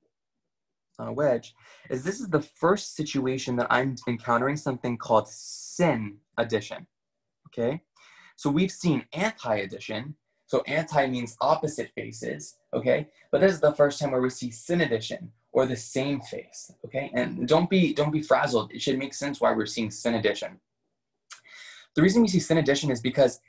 on a wedge is this is the first situation that I'm encountering something called syn addition, okay? So we've seen anti-addition, so anti means opposite faces, okay? But this is the first time where we see syn addition, or the same face, okay? And don't be, don't be frazzled. It should make sense why we're seeing syn addition. The reason we see syn addition is because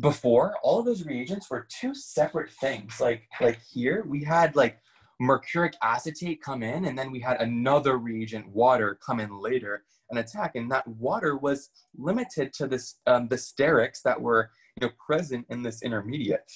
before all of those reagents were two separate things. Like, like here we had like mercuric acetate come in and then we had another reagent, water, come in later and attack. And that water was limited to this, um, the sterics that were you know, present in this intermediate.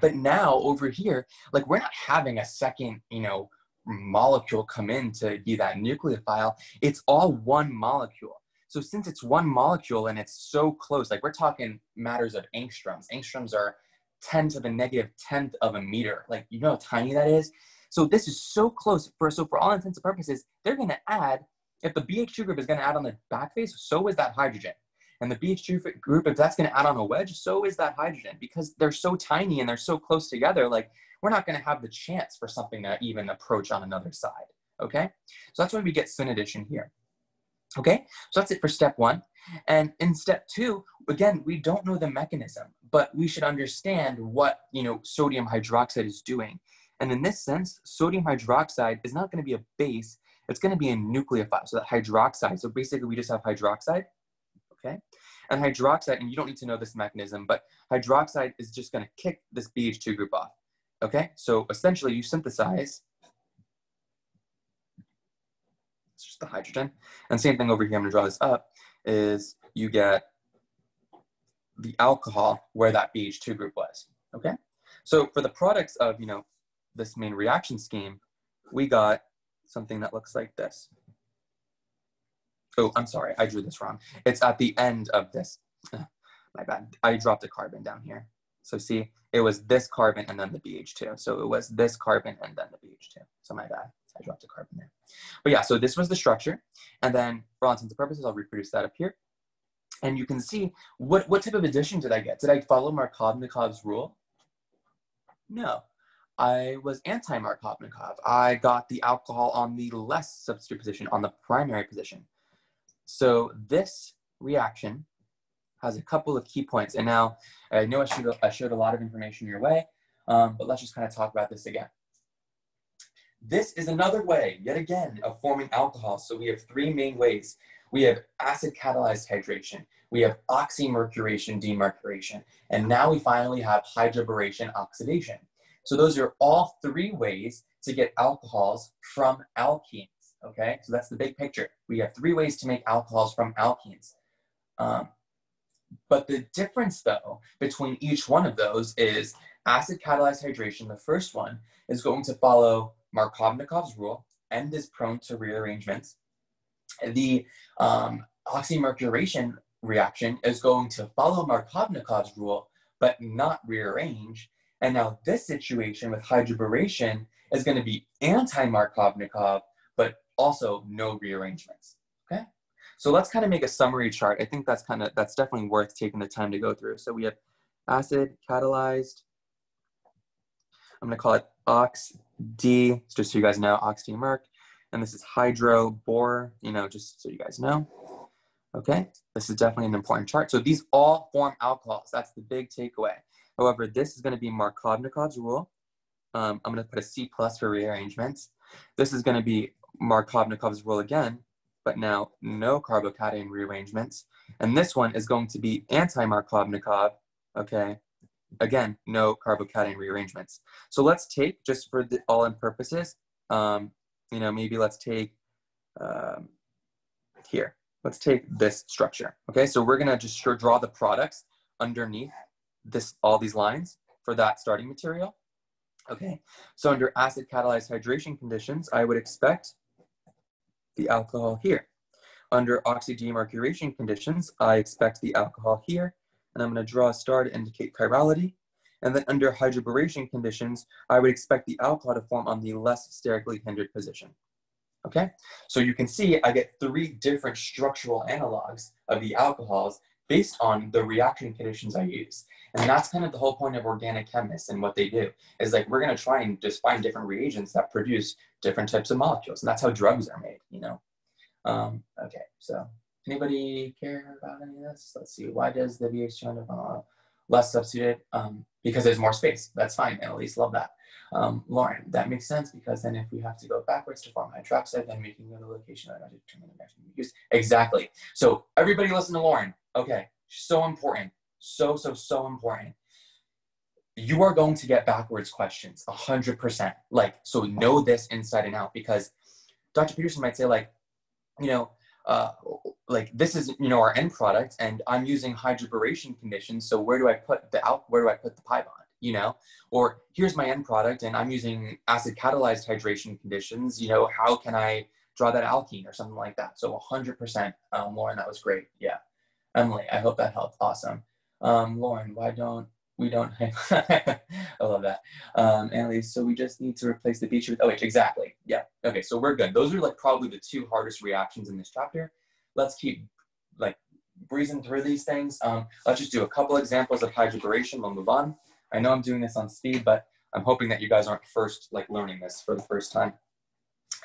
But now over here, like we're not having a second, you know, molecule come in to be that nucleophile. It's all one molecule. So since it's one molecule and it's so close, like we're talking matters of angstroms. Angstroms are 10 to the negative 10th of a meter. Like you know how tiny that is? So this is so close for so for all intents and purposes, they're gonna add, if the BH2 group is gonna add on the back face, so is that hydrogen. And the BH2 group, if that's gonna add on a wedge, so is that hydrogen because they're so tiny and they're so close together. Like we're not going to have the chance for something to even approach on another side. Okay, so that's why we get syn addition here. Okay, so that's it for step one. And in step two, again, we don't know the mechanism, but we should understand what you know sodium hydroxide is doing. And in this sense, sodium hydroxide is not going to be a base; it's going to be a nucleophile. So that hydroxide. So basically, we just have hydroxide. Okay, and hydroxide, and you don't need to know this mechanism, but hydroxide is just going to kick this BH2 group off. Okay, so essentially you synthesize, it's just the hydrogen. And same thing over here, I'm gonna draw this up, is you get the alcohol where that BH2 group was, okay? So for the products of, you know, this main reaction scheme, we got something that looks like this. Oh, I'm sorry, I drew this wrong. It's at the end of this. My bad, I dropped a carbon down here. So see, it was this carbon and then the BH2. So it was this carbon and then the BH2. So my bad, I dropped a carbon there. But yeah, so this was the structure. And then for all intents and purposes, I'll reproduce that up here. And you can see, what, what type of addition did I get? Did I follow Markovnikov's rule? No, I was anti-Markovnikov. I got the alcohol on the less substitute position, on the primary position. So this reaction has a couple of key points. And now I know I showed, I showed a lot of information your way, um, but let's just kind of talk about this again. This is another way, yet again, of forming alcohol. So we have three main ways. We have acid catalyzed hydration. We have oxymercuration, demercuration. And now we finally have hydroboration oxidation. So those are all three ways to get alcohols from alkenes, okay? So that's the big picture. We have three ways to make alcohols from alkenes. Um, but the difference, though, between each one of those is acid catalyzed hydration, the first one, is going to follow Markovnikov's rule and is prone to rearrangements. The um, oxymercuration reaction is going to follow Markovnikov's rule, but not rearrange. And now this situation with hydroboration is going to be anti-Markovnikov, but also no rearrangements. Okay. So let's kind of make a summary chart. I think that's kind of, that's definitely worth taking the time to go through. So we have acid catalyzed I'm gonna call it OxD, just so you guys know, ox D Merc. And this is hydro bore, you know, just so you guys know. Okay, this is definitely an important chart. So these all form alcohols. That's the big takeaway. However, this is going to be Markovnikov's rule. Um, I'm going to put a C plus for rearrangements. This is going to be Markovnikov's rule again, but now no carbocation rearrangements. And this one is going to be anti-Markovnikov, okay? Again, no carbocation rearrangements. So let's take, just for the all in purposes, um, you know, maybe let's take um, here let's take this structure. Okay, so we're gonna just draw the products underneath this all these lines for that starting material. Okay, so under acid catalyzed hydration conditions, I would expect the alcohol here. Under oxydemercuration conditions, I expect the alcohol here, and I'm to draw a star to indicate chirality. And then under hydroboration conditions, I would expect the alcohol to form on the less sterically hindered position. Okay, so you can see I get three different structural analogs of the alcohols based on the reaction conditions I use. And that's kind of the whole point of organic chemists and what they do is like we're going to try and just find different reagents that produce different types of molecules. And that's how drugs are made, you know. Um, okay, so anybody care about any of this? Let's see. Why does the BH200 uh, less substituted? Um, because there's more space. That's fine. At least love that. Um, Lauren, that makes sense because then if we have to go backwards to form hydroxide, then we can go to the location that I determine the reaction use. Exactly. So everybody listen to Lauren. Okay, so important. So, so, so important. You are going to get backwards questions, 100%. Like, so know this inside and out because Dr. Peterson might say like, you know, uh, like this is you know our end product and i'm using hydroboration conditions so where do i put the out where do i put the pi bond you know, or here's my end product and I'm using acid catalyzed hydration conditions, you know, how can I draw that alkene or something like that? So 100%, um, Lauren, that was great. Yeah. Emily, I hope that helped. Awesome. Um, Lauren, why don't we don't, have, I love that. Um, Annalise, so we just need to replace the beach with OH, exactly. Yeah, okay, so we're good. Those are like probably the two hardest reactions in this chapter. Let's keep like breezing through these things. Um, let's just do a couple examples of hydroboration, we'll move on. I know I'm doing this on speed, but I'm hoping that you guys aren't first like learning this for the first time.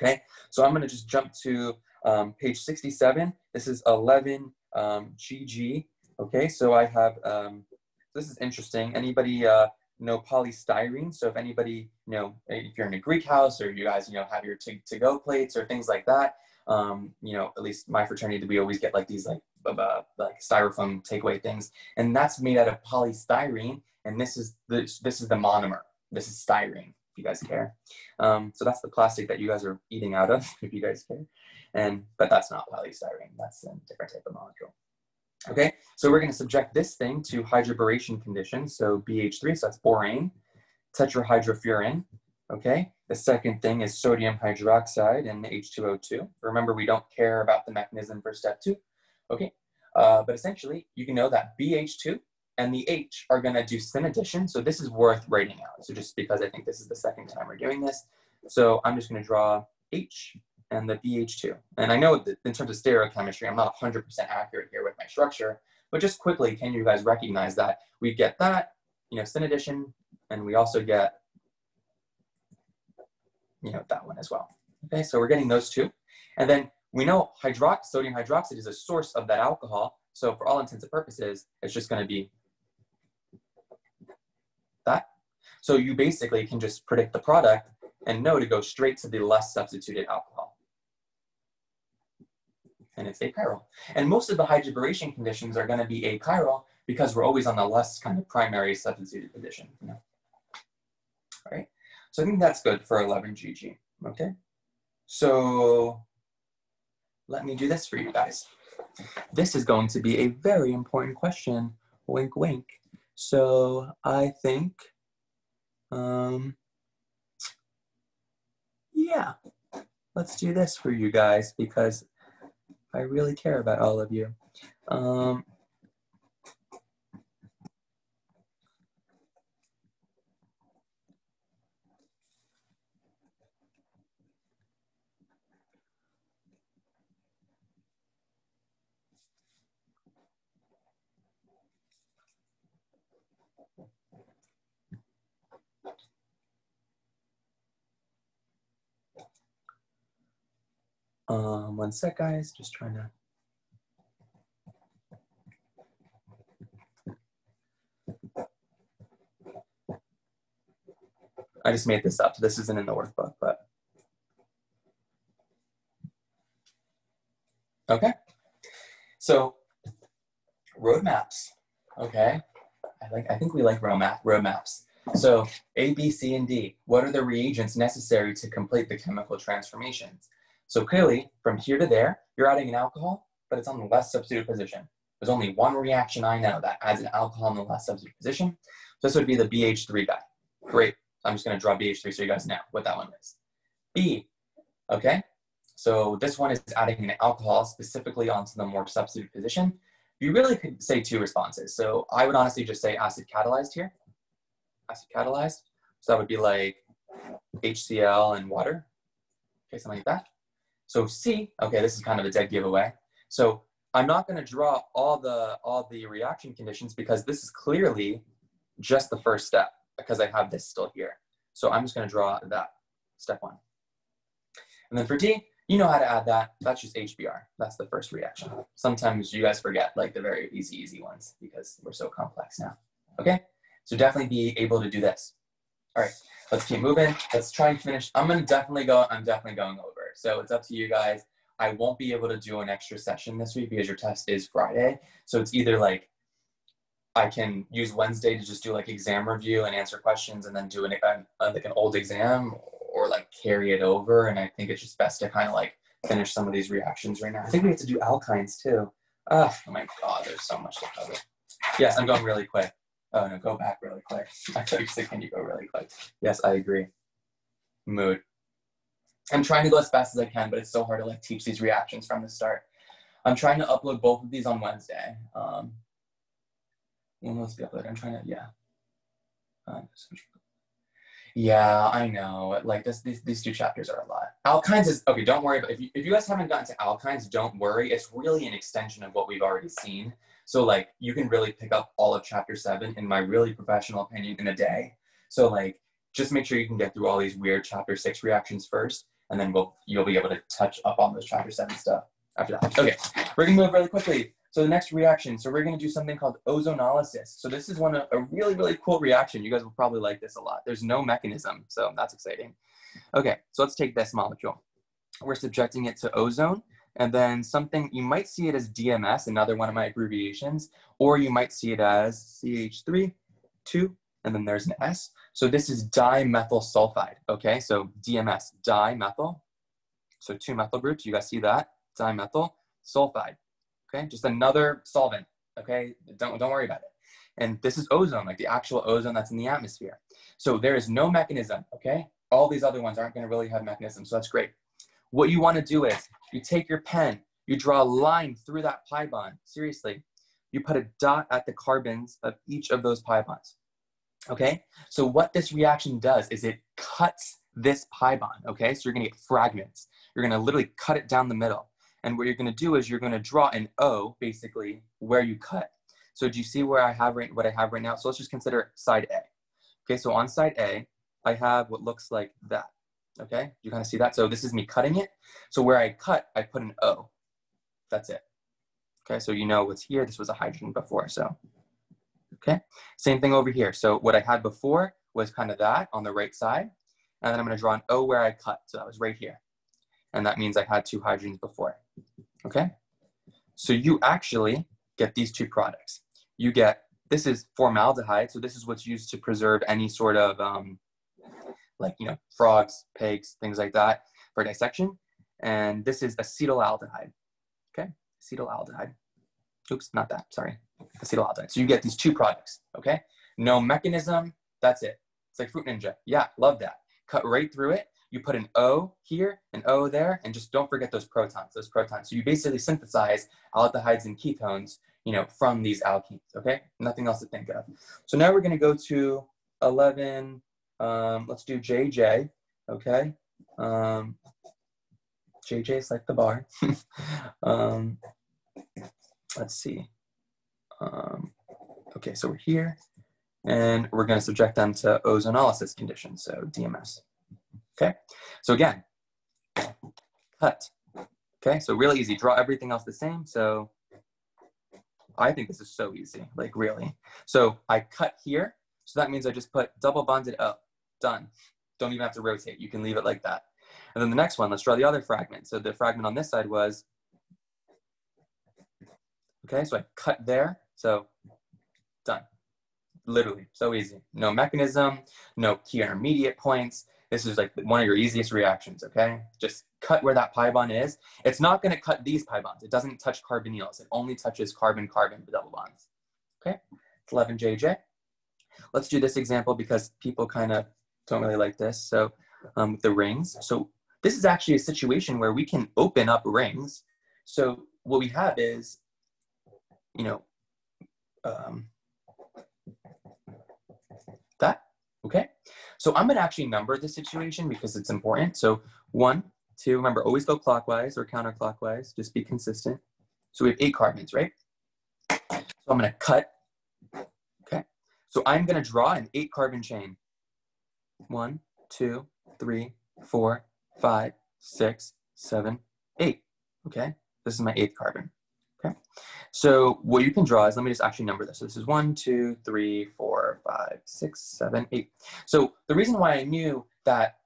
Okay, so I'm gonna just jump to um, page 67. This is 11 um, GG. Okay, so I have, um, this is interesting. Anybody uh, know polystyrene? So if anybody, you know, if you're in a Greek house or you guys, you know, have your to-go plates or things like that, um, you know, at least my fraternity, we always get like these like, like styrofoam takeaway things. And that's made out of polystyrene and this is the this is the monomer. This is styrene, if you guys care. Um, so that's the plastic that you guys are eating out of, if you guys care. And but that's not polystyrene. That's a different type of molecule. Okay, so we're going to subject this thing to hydroboration conditions. So BH3, so that's borane, tetrahydrofuran. Okay, the second thing is sodium hydroxide and H2O2. Remember, we don't care about the mechanism for step two. Okay, uh, but essentially, you can know that BH2 and the H are going to do syn addition. So this is worth writing out. So just because I think this is the second time we're doing this. So I'm just going to draw H and the BH2. And I know that in terms of stereochemistry, I'm not 100% accurate here with my structure, but just quickly, can you guys recognize that we get that, you know, syn addition, and we also get, you know, that one as well. Okay, so we're getting those two. And then we know hydrox sodium hydroxide is a source of that alcohol. So for all intents and purposes, it's just going to be that. So you basically can just predict the product and know to go straight to the less substituted alcohol. And it's achiral. And most of the hydroboration conditions are going to be achiral because we're always on the less kind of primary substituted position. You know? All right. So I think that's good for 11 GG. Okay. So let me do this for you guys. This is going to be a very important question. Wink, wink. So I think, um, yeah, let's do this for you guys because I really care about all of you. Um, one sec, guys. Just trying to. I just made this up. This isn't in the workbook, but. Okay. So roadmaps, okay? I like I think we like roadmap roadmaps. So A, B, C, and D, what are the reagents necessary to complete the chemical transformations? So clearly, from here to there, you're adding an alcohol, but it's on the less substituted position. There's only one reaction I know that adds an alcohol in the less substituted position. This would be the BH3 guy. Great. I'm just going to draw BH3 so you guys know what that one is. B, okay? So this one is adding an alcohol specifically onto the more substituted position. You really could say two responses. So I would honestly just say acid catalyzed here. Acid catalyzed. So that would be like HCl and water. Okay, something like that. So C, okay, this is kind of a dead giveaway. So I'm not going to draw all the all the reaction conditions because this is clearly just the first step because I have this still here. So I'm just going to draw that, step one. And then for D, you know how to add that. That's just HBr. That's the first reaction. Sometimes you guys forget like the very easy, easy ones because we're so complex now. Okay, so definitely be able to do this. All right, let's keep moving. Let's try and finish. I'm gonna definitely go, I'm definitely going over. So it's up to you guys. I won't be able to do an extra session this week because your test is Friday. So it's either like I can use Wednesday to just do like exam review and answer questions and then do an, uh, like an old exam or like carry it over. And I think it's just best to kind of like finish some of these reactions right now. I think we have to do alkynes too. oh my God, there's so much to cover. Yes, I'm going really quick. Oh no, go back really quick. I thought you said, can you go really quick? Yes, I agree. Mood. I'm trying to go as fast as I can, but it's so hard to like teach these reactions from the start. I'm trying to upload both of these on Wednesday. Um, when will this be uploaded? I'm trying to, yeah. Uh, yeah, I know. Like this, these, these two chapters are a lot. Alkynes is, okay, don't worry. But if you, if you guys haven't gotten to alkynes, don't worry. It's really an extension of what we've already seen. So like you can really pick up all of chapter seven, in my really professional opinion, in a day. So like just make sure you can get through all these weird chapter six reactions first, and then we'll you'll be able to touch up on those chapter seven stuff after that. Okay, we're gonna move really quickly. So the next reaction, so we're gonna do something called ozonolysis. So this is one of a really, really cool reaction. You guys will probably like this a lot. There's no mechanism, so that's exciting. Okay, so let's take this molecule. We're subjecting it to ozone, and then something, you might see it as DMS, another one of my abbreviations, or you might see it as CH3, 2, and then there's an S. So this is dimethyl sulfide, okay? So DMS, dimethyl. So two methyl groups, you guys see that? Dimethyl sulfide okay? Just another solvent, okay? Don't, don't worry about it. And this is ozone, like the actual ozone that's in the atmosphere. So there is no mechanism, okay? All these other ones aren't gonna really have mechanism, so that's great. What you wanna do is, you take your pen, you draw a line through that pi bond, seriously. You put a dot at the carbons of each of those pi bonds, okay? So what this reaction does is it cuts this pi bond, okay? So you're gonna get fragments. You're gonna literally cut it down the middle. And what you're to do is you're to draw an O basically where you cut. So do you see where I have right, what I have right now? So let's just consider side A. Okay, so on side A, I have what looks like that. Okay, you kind of see that? So this is me cutting it. So where I cut, I put an O. That's it. Okay, so you know what's here. This was a hydrogen before, so. Okay, same thing over here. So what I had before was kind of that on the right side. And then I'm gonna draw an O where I cut. So that was right here. And that means I had two hydrogens before okay? So you actually get these two products. You get, this is formaldehyde, so this is what's used to preserve any sort of, um, like, you know, frogs, pigs, things like that for dissection. And this is acetaldehyde, okay? Acetaldehyde. Oops, not that, sorry. Acetaldehyde. So you get these two products, okay? No mechanism, that's it. It's like Fruit Ninja. Yeah, love that. Cut right through it you put an O here, an O there, and just don't forget those protons, those protons. So you basically synthesize aldehydes and ketones, you know, from these alkenes, okay? Nothing else to think of. So now we're gonna go to 11, um, let's do JJ, okay? Um, JJ is like the bar. um, let's see. Um, okay, so we're here, and we're gonna subject them to ozonolysis conditions, so DMS. Okay, so again, cut, Okay, so really easy. Draw everything else the same. So I think this is so easy, like really. So I cut here. So that means I just put double bonded up, done. Don't even have to rotate. You can leave it like that. And then the next one, let's draw the other fragment. So the fragment on this side was, okay, so I cut there. So done. Literally, so easy. No mechanism, no key intermediate points. This is like one of your easiest reactions, okay? Just cut where that pi bond is. It's not gonna cut these pi bonds. It doesn't touch carbonyls. It only touches carbon-carbon double bonds, okay? It's 11JJ. Let's do this example because people kind of don't really like this. So um, the rings. So this is actually a situation where we can open up rings. So what we have is, you know, um, that, okay? So I'm gonna actually number the situation because it's important. So one, two, remember always go clockwise or counterclockwise, just be consistent. So we have eight carbons, right? So I'm gonna cut, okay? So I'm gonna draw an eight carbon chain. One, two, three, four, five, six, seven, eight, okay? This is my eighth carbon. Okay, so what you can draw is, let me just actually number this. So this is one, two, three, four, five, six, seven, eight. So the reason why I knew that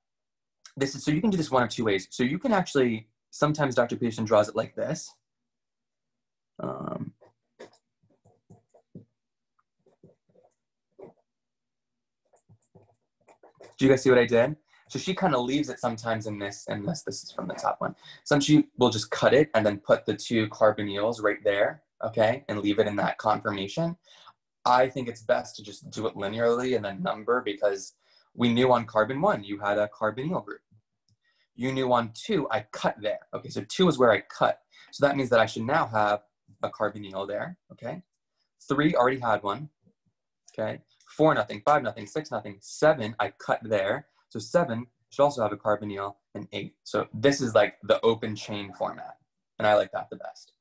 this is, so you can do this one of two ways. So you can actually, sometimes Dr. Peterson draws it like this. Um, do you guys see what I did? So she kind of leaves it sometimes in this, unless this is from the top one. Some she will just cut it and then put the two carbonyls right there, okay, and leave it in that conformation. I think it's best to just do it linearly and then number because we knew on carbon one, you had a carbonyl group. You knew on two, I cut there. Okay, so two is where I cut. So that means that I should now have a carbonyl there, okay? Three already had one, okay? Four nothing, five nothing, six nothing, seven, I cut there. So seven should also have a carbonyl and eight. So this is like the open chain format. And I like that the best.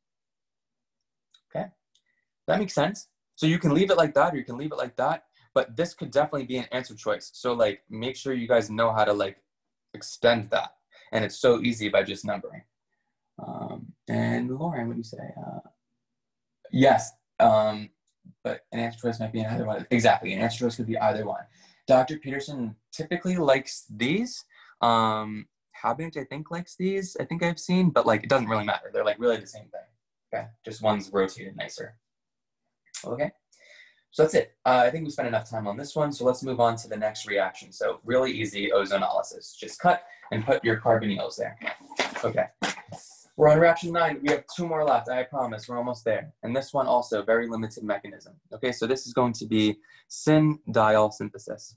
Okay, that makes sense. So you can leave it like that or you can leave it like that, but this could definitely be an answer choice. So like make sure you guys know how to like extend that. And it's so easy by just numbering. Um, and Lauren, what do you say? Uh, yes, um, but an answer choice might be another one. Exactly, an answer choice could be either one. Dr. Peterson typically likes these. Um, Habit, I think, likes these. I think I've seen, but like it doesn't really matter. They're like really the same thing. Okay, just one's rotated nicer. Okay, so that's it. Uh, I think we spent enough time on this one, so let's move on to the next reaction. So really easy ozonolysis. Just cut and put your carbonyls there. Okay. We're on reaction nine. We have two more left. I promise. We're almost there. And this one also, very limited mechanism. Okay, so this is going to be syn-diol synthesis.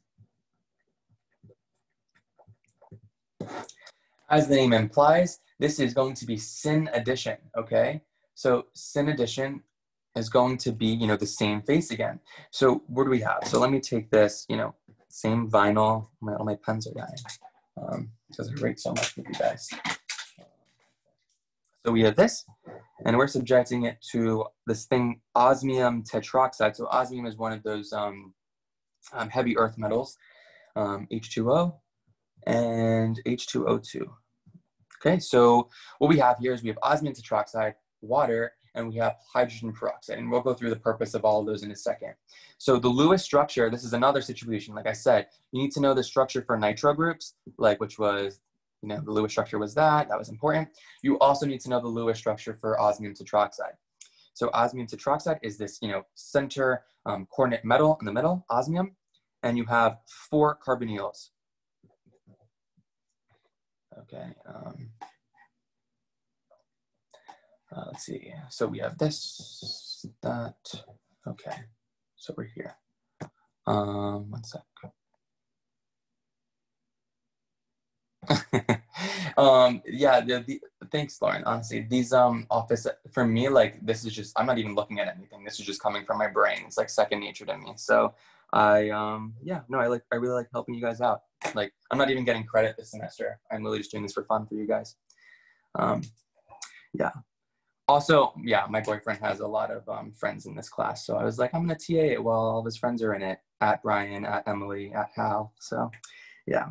As the name implies, this is going to be syn addition, okay? So syn addition is going to be, you know, the same face again. So what do we have? So let me take this, you know, same vinyl. My, all my pens are dying um, because I write so much with you guys. So we have this, and we're subjecting it to this thing, osmium tetroxide. So osmium is one of those um, um, heavy earth metals, um, H2O and H2O2. Okay, so what we have here is we have osmium tetroxide, water, and we have hydrogen peroxide. And we'll go through the purpose of all of those in a second. So the Lewis structure, this is another situation. Like I said, you need to know the structure for nitro groups, like which was you know, the Lewis structure was that, that was important. You also need to know the Lewis structure for osmium tetroxide. So osmium tetroxide is this, you know, center um, coordinate metal in the middle, osmium, and you have four carbonyls. Okay. Um, uh, let's see. So we have this, that. Okay. So we're here. Um, one sec. um yeah the, the, thanks lauren honestly these um office for me like this is just i'm not even looking at anything this is just coming from my brain it's like second nature to me so i um yeah no i like i really like helping you guys out like i'm not even getting credit this semester i'm really just doing this for fun for you guys um yeah. Also yeah my boyfriend has a lot of um, friends in this class so i was like i'm gonna ta it while all of his friends are in it at brian at emily at hal so yeah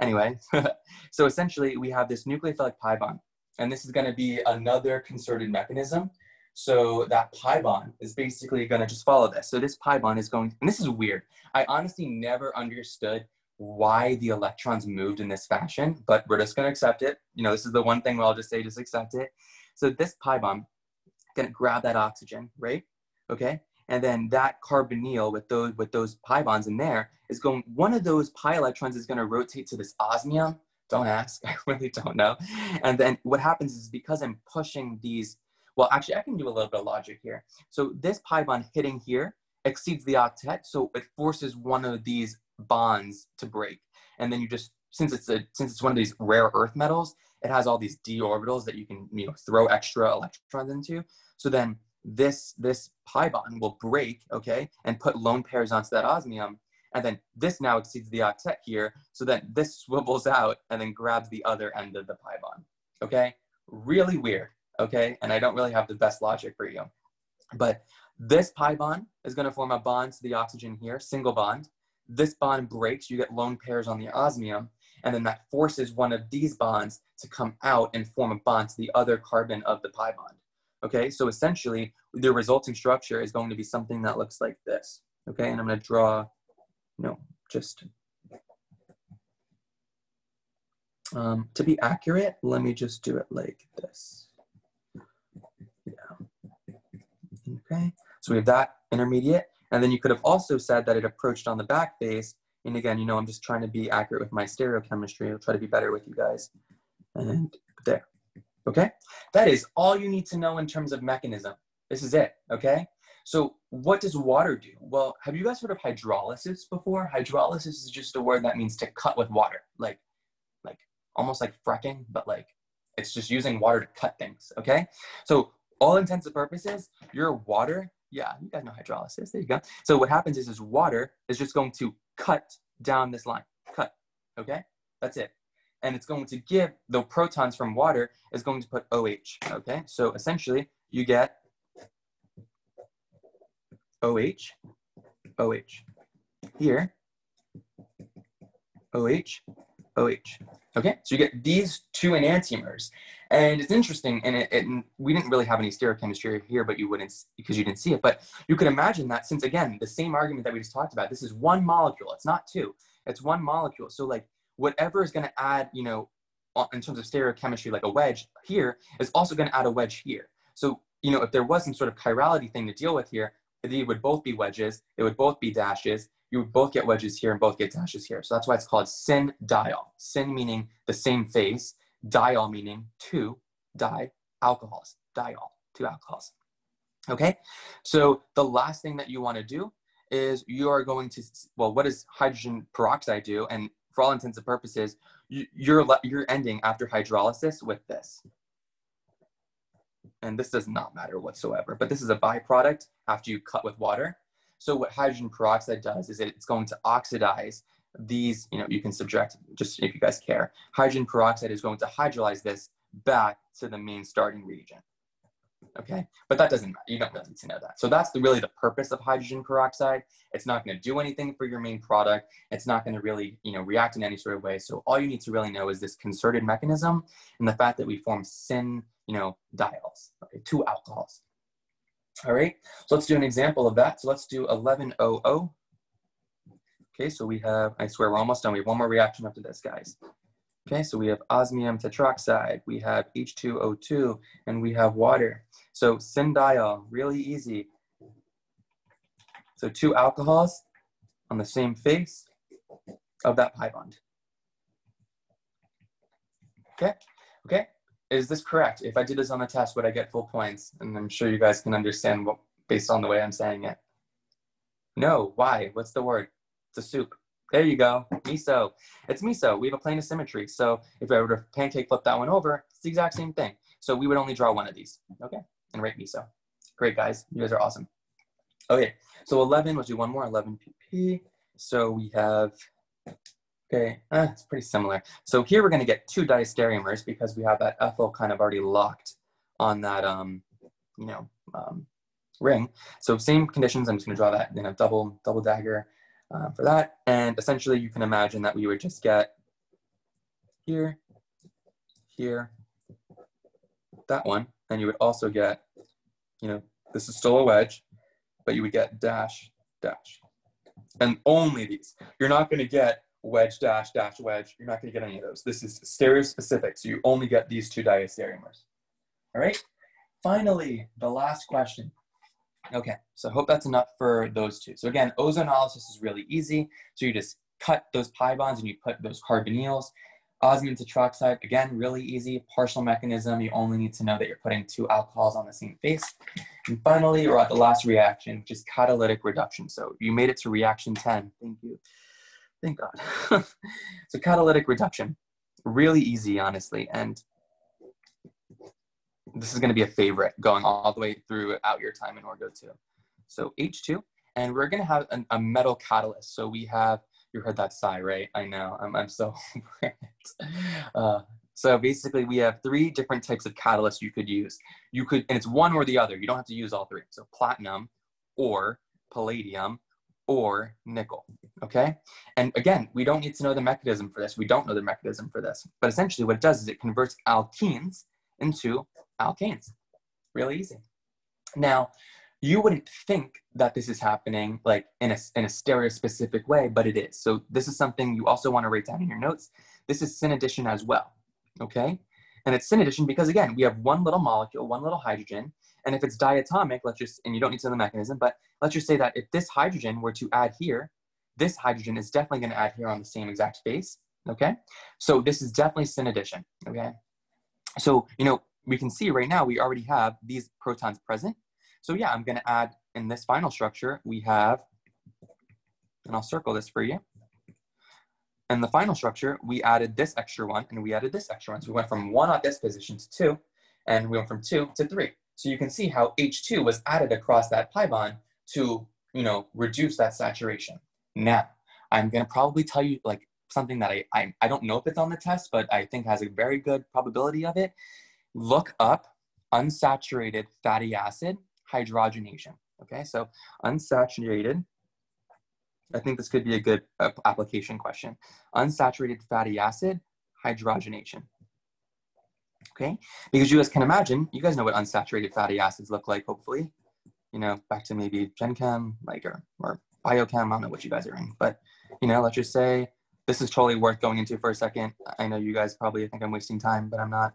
Anyway, so essentially we have this nucleophilic pi bond. and this is gonna be another concerted mechanism. So that pi bond is basically gonna just follow this. So this pi bond is going, and this is weird. I honestly never understood why the electrons moved in this fashion, but we're just gonna accept it. You know, this is the one thing where I'll just say, just accept it. So this pi bond, gonna grab that oxygen, right? Okay, and then that carbonyl with those with those pi bonds in there is going. One of those pi electrons is gonna rotate to this osmium. Don't ask, I really don't know. And then what happens is because I'm pushing these. Well, actually, I can do a little bit of logic here. So this pi bond hitting here exceeds the octet, so it forces one of these bonds to break. And then you just, since it's a, since it's one of these rare earth metals, it has all these d orbitals that you can you know throw extra electrons into. So then this this pi bond will break, okay, and put lone pairs onto that osmium. And then this now exceeds the octet here, so that this swivels out and then grabs the other end of the pi bond. Okay, really weird. Okay, and I don't really have the best logic for you, but this pi bond is going to form a bond to the oxygen here, single bond, this bond breaks, you get lone pairs on the osmium, and then that forces one of these bonds to come out and form a bond to the other carbon of the pi bond. Okay, so essentially the resulting structure is going to be something that looks like this. Okay, and I'm to draw, know, just um, to be accurate, let me just do it like this. Yeah. Okay, so we have that intermediate. And then you could have also said that it approached on the back base. And again, you know, I'm just trying to be accurate with my stereochemistry. I'll try to be better with you guys. And there, okay? That is all you need to know in terms of mechanism. This is it, okay? So what does water do? Well, have you guys heard of hydrolysis before? Hydrolysis is just a word that means to cut with water, like, like almost like fracking, but like it's just using water to cut things, okay? So all intents and purposes, your water yeah, you guys know hydrolysis. There you go. So what happens is, is water is just going to cut down this line. Cut. Okay? That's it. And it's going to give the protons from water is going to put OH. Okay? So essentially, you get OH, OH. Here, OH, OH. Okay, so you get these two enantiomers. And it's interesting, and it, it, we didn't really have any stereochemistry here, but you wouldn't because you didn't see it. But you could imagine that since again, the same argument that we just talked about, this is one molecule. It's not two. It's one molecule. So like whatever is going to add, you know, in terms of stereochemistry, like a wedge here, is also going to add a wedge here. So you know, if there was some sort of chirality thing to deal with here, they would both be wedges. They would both be dashes. You would both get wedges here and both get dashes here. So that's why it's called syn diol. Syn meaning the same face diol meaning two di alcohols, diol, two alcohols. Okay, so the last thing that you want to do is you are going to, well, what does hydrogen peroxide do? And for all intents and purposes, you're, you're ending after hydrolysis with this. And this does not matter whatsoever, but this is a byproduct after you cut with water. So what hydrogen peroxide does is it's going to oxidize these, you know, you can subtract just if you guys care. Hydrogen peroxide is going to hydrolyze this back to the main starting reagent. Okay, but that doesn't matter. You don't really need to know that. So that's the, really the purpose of hydrogen peroxide. It's not going to do anything for your main product. It's not going to really, you know, react in any sort of way. So all you need to really know is this concerted mechanism and the fact that we form syn, you know, diols, okay, two alcohols. All right, so let's do an example of that. So let's do 1100 Okay, so we have, I swear we're almost done. We have one more reaction after this, guys. Okay, so we have osmium tetroxide, we have H2O2, and we have water. So syndiol, really easy. So two alcohols on the same face of that pi bond. Okay, okay. Is this correct? If I did this on the test, would I get full points? And I'm sure you guys can understand what, based on the way I'm saying it. No, why? What's the word? It's a soup. There you go, meso. It's meso. We have a plane of symmetry. So if I were to pancake flip that one over, it's the exact same thing. So we would only draw one of these, okay? And write meso. Great, guys. You guys are awesome. Okay, so 11, let's do one more, 11 pp. So we have, okay, uh, it's pretty similar. So here we're gonna get two diastereomers because we have that ethyl kind of already locked on that, um, you know, um, ring. So same conditions, I'm just gonna draw that in a double, double dagger uh, for that. And essentially you can imagine that we would just get here, here, that one, and you would also get, you know, this is still a wedge, but you would get dash, dash. And only these. You're not going to get wedge, dash, dash, wedge. You're not going to get any of those. This is stereospecific, so you only get these two diastereomers. All right? Finally, the last question. Okay, so I hope that's enough for those two. So again, ozonolysis is really easy. So you just cut those pi bonds and you put those carbonyls. Osmium tetroxide, again, really easy, partial mechanism. You only need to know that you're putting two alcohols on the same face. And finally, we're at the last reaction, which is catalytic reduction. So you made it to reaction 10. Thank you. Thank God. so catalytic reduction, really easy, honestly. And this is gonna be a favorite going all the way throughout your time in Orgo 2. So H2, and we're gonna have an, a metal catalyst. So we have you heard that sigh, right? I know. I'm, I'm so uh, so basically, we have three different types of catalysts you could use. You could, and it's one or the other. You don't have to use all three. So platinum, or palladium, or nickel. Okay. And again, we don't need to know the mechanism for this. We don't know the mechanism for this. But essentially, what it does is it converts alkenes into alkanes. Really easy. Now, you wouldn't think that this is happening like in a, in a stereospecific way, but it is. So this is something you also want to write down in your notes. This is syn addition as well, okay? And it's syn addition because again, we have one little molecule, one little hydrogen, and if it's diatomic, let's just, and you don't need to know the mechanism, but let's just say that if this hydrogen were to add here, this hydrogen is definitely gonna add here on the same exact face, okay? So this is definitely syn addition, okay? So, you know, we can see right now we already have these protons present, so yeah, I'm gonna add in this final structure, we have, and I'll circle this for you. In the final structure, we added this extra one and we added this extra one. So we went from one at this position to two, and we went from two to three. So you can see how H2 was added across that pi bond to, you know, reduce that saturation. Now, I'm gonna probably tell you like something that I, I, I don't know if it's on the test, but I think has a very good probability of it. Look up unsaturated fatty acid hydrogenation. Okay, so unsaturated, I think this could be a good uh, application question. Unsaturated fatty acid hydrogenation. Okay, because you guys can imagine, you guys know what unsaturated fatty acids look like, hopefully. You know, back to maybe Gen Chem, like, or, or biochem, I don't know what you guys are in, but, you know, let's just say this is totally worth going into for a second. I know you guys probably think I'm wasting time, but I'm not.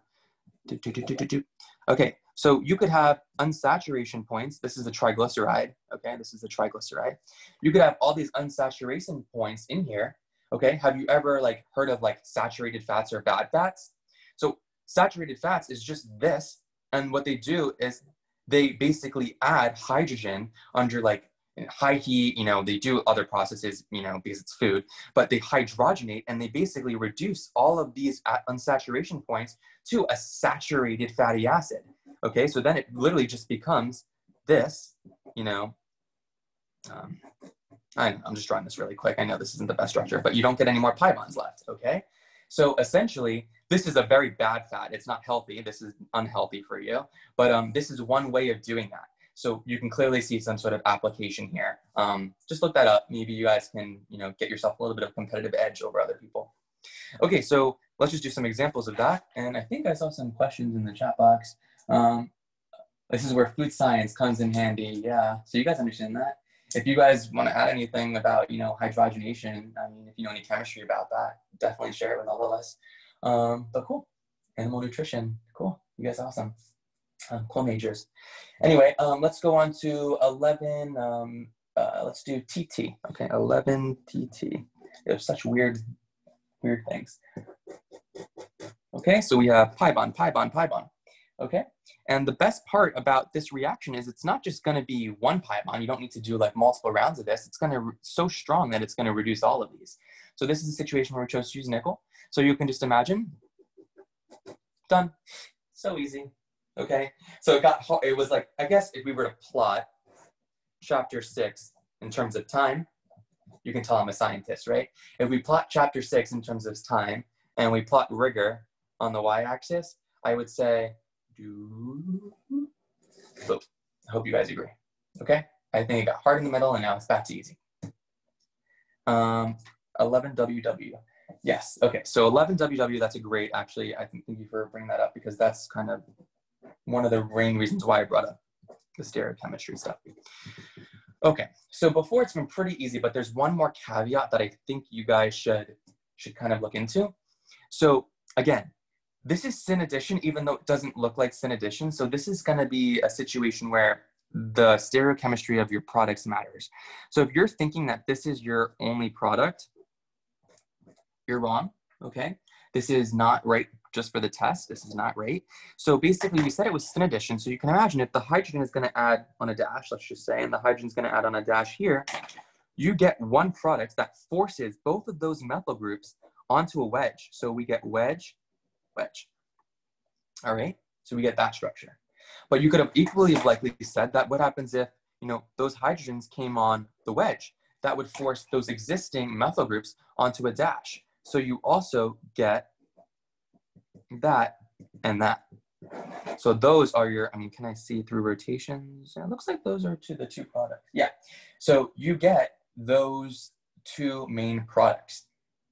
Do, do, do, okay, so you could have unsaturation points. This is a triglyceride, okay? This is a triglyceride. You could have all these unsaturation points in here, okay? Have you ever like heard of like saturated fats or bad fats? So saturated fats is just this, and what they do is they basically add hydrogen under like high heat, you know, they do other processes, you know, because it's food, but they hydrogenate and they basically reduce all of these unsaturation points to a saturated fatty acid. Okay, so then it literally just becomes this, you know, um, I, I'm just drawing this really quick. I know this isn't the best structure, but you don't get any more pi bonds left, okay? So essentially, this is a very bad fat. It's not healthy. This is unhealthy for you. But um, this is one way of doing that. So you can clearly see some sort of application here. Um, just look that up. Maybe you guys can, you know, get yourself a little bit of competitive edge over other people. Okay, so let's just do some examples of that. And I think I saw some questions in the chat box. Um, this is where food science comes in handy. Yeah. So you guys understand that. If you guys want to add anything about, you know, hydrogenation, I mean, if you know any chemistry about that, definitely share it with all of us. Um, but cool. Animal nutrition. Cool. You guys awesome. Um, cool majors. Anyway, um, let's go on to 11. Um, uh, let's do TT. Okay, 11 TT. There's such weird, weird things. Okay, so we have pi bond, pi bond, pi bond. Okay, and the best part about this reaction is it's not just going to be one pi bond. You don't need to do like multiple rounds of this. It's going to so strong that it's going to reduce all of these. So this is a situation where we chose to use nickel. So you can just imagine, done. So easy. Okay, so it got it was like I guess if we were to plot chapter six in terms of time, you can tell I'm a scientist, right? If we plot chapter six in terms of time and we plot rigor on the y-axis, I would say do. I hope you guys agree. Okay, I think it got hard in the middle and now it's back to easy. Um, 11WW. Yes, okay, so 11WW, that's a great, actually, I think, thank you for bringing that up because that's kind of one of the main reasons why I brought up the stereochemistry stuff. Okay, so before it's been pretty easy, but there's one more caveat that I think you guys should should kind of look into. So again, this is syn addition, even though it doesn't look like syn addition. So this is gonna be a situation where the stereochemistry of your products matters. So if you're thinking that this is your only product, you're wrong, okay? This is not right just for the test. This is not right. So basically we said it was syn addition. So you can imagine if the hydrogen is gonna add on a dash, let's just say, and the hydrogen is gonna add on a dash here, you get one product that forces both of those methyl groups onto a wedge. So we get wedge, wedge. All right, so we get that structure. But you could have equally likely said that what happens if, you know, those hydrogens came on the wedge? That would force those existing methyl groups onto a dash. So you also get that and that. So those are your, I mean, can I see through rotations? It looks like those are to the two products. Yeah. So you get those two main products.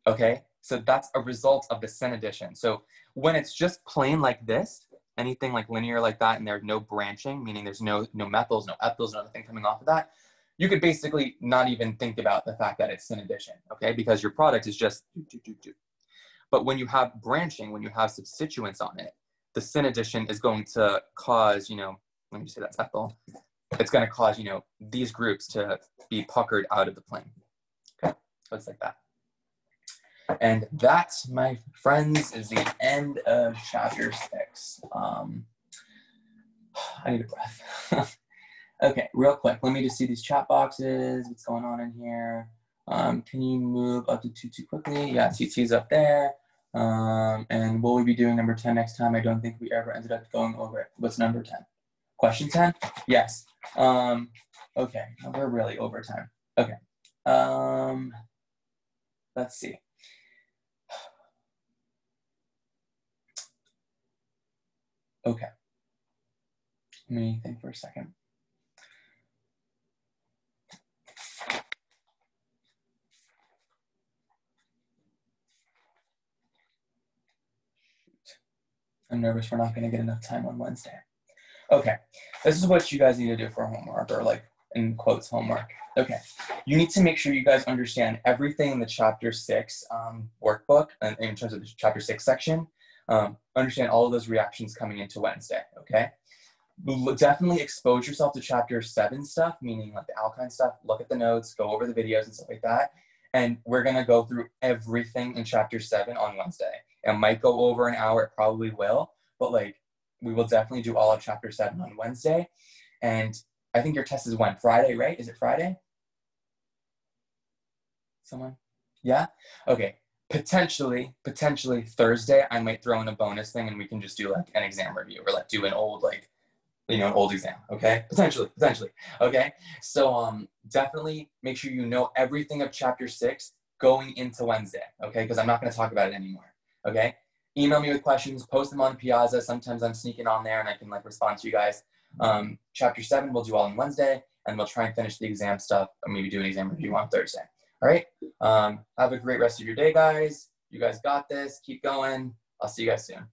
Okay. So that's a result of the syn addition. So when it's just plain like this, anything like linear like that, and there's no branching, meaning there's no no methyls, no ethyls, no thing coming off of that, you could basically not even think about the fact that it's syn addition, okay? Because your product is just do, do, do, But when you have branching, when you have substituents on it, the syn addition is going to cause, you know, let me just say that's ethyl. It's going to cause, you know, these groups to be puckered out of the plane. Okay, so it's like that. And that, my friends, is the end of chapter six. Um, I need a breath. okay, real quick, let me just see these chat boxes. What's going on in here? Um, can you move up to two too quickly? Yeah, TT's up there. Um, and will we be doing number 10 next time? I don't think we ever ended up going over it. What's number 10? Question 10? Yes. Um, okay, we're really over time. Okay. Um, let's see. Okay. Let me think for a second. I'm nervous we're not going to get enough time on Wednesday. Okay, this is what you guys need to do for homework, or like in quotes, homework. Okay, you need to make sure you guys understand everything in the chapter six um, workbook, and in terms of the chapter six section um, understand all of those reactions coming into Wednesday, okay? Definitely expose yourself to chapter seven stuff, meaning like the alkyne stuff, look at the notes, go over the videos and stuff like that. And we're gonna go through everything in chapter seven on Wednesday. It might go over an hour, it probably will, but like we will definitely do all of chapter seven on Wednesday. And I think your test is when? Friday, right? Is it Friday? Someone? Yeah? Okay potentially potentially thursday i might throw in a bonus thing and we can just do like an exam review or like do an old like you know an old exam okay? Potentially potentially okay? So um definitely make sure you know everything of chapter six going into wednesday okay? Because i'm not going to talk about it anymore okay? Email me with questions post them on piazza. Sometimes i'm sneaking on there and i can like respond to you guys. Um chapter seven we'll do all on wednesday and we'll try and finish the exam stuff or maybe do an exam review on thursday all right. Um, have a great rest of your day, guys. You guys got this. Keep going. I'll see you guys soon.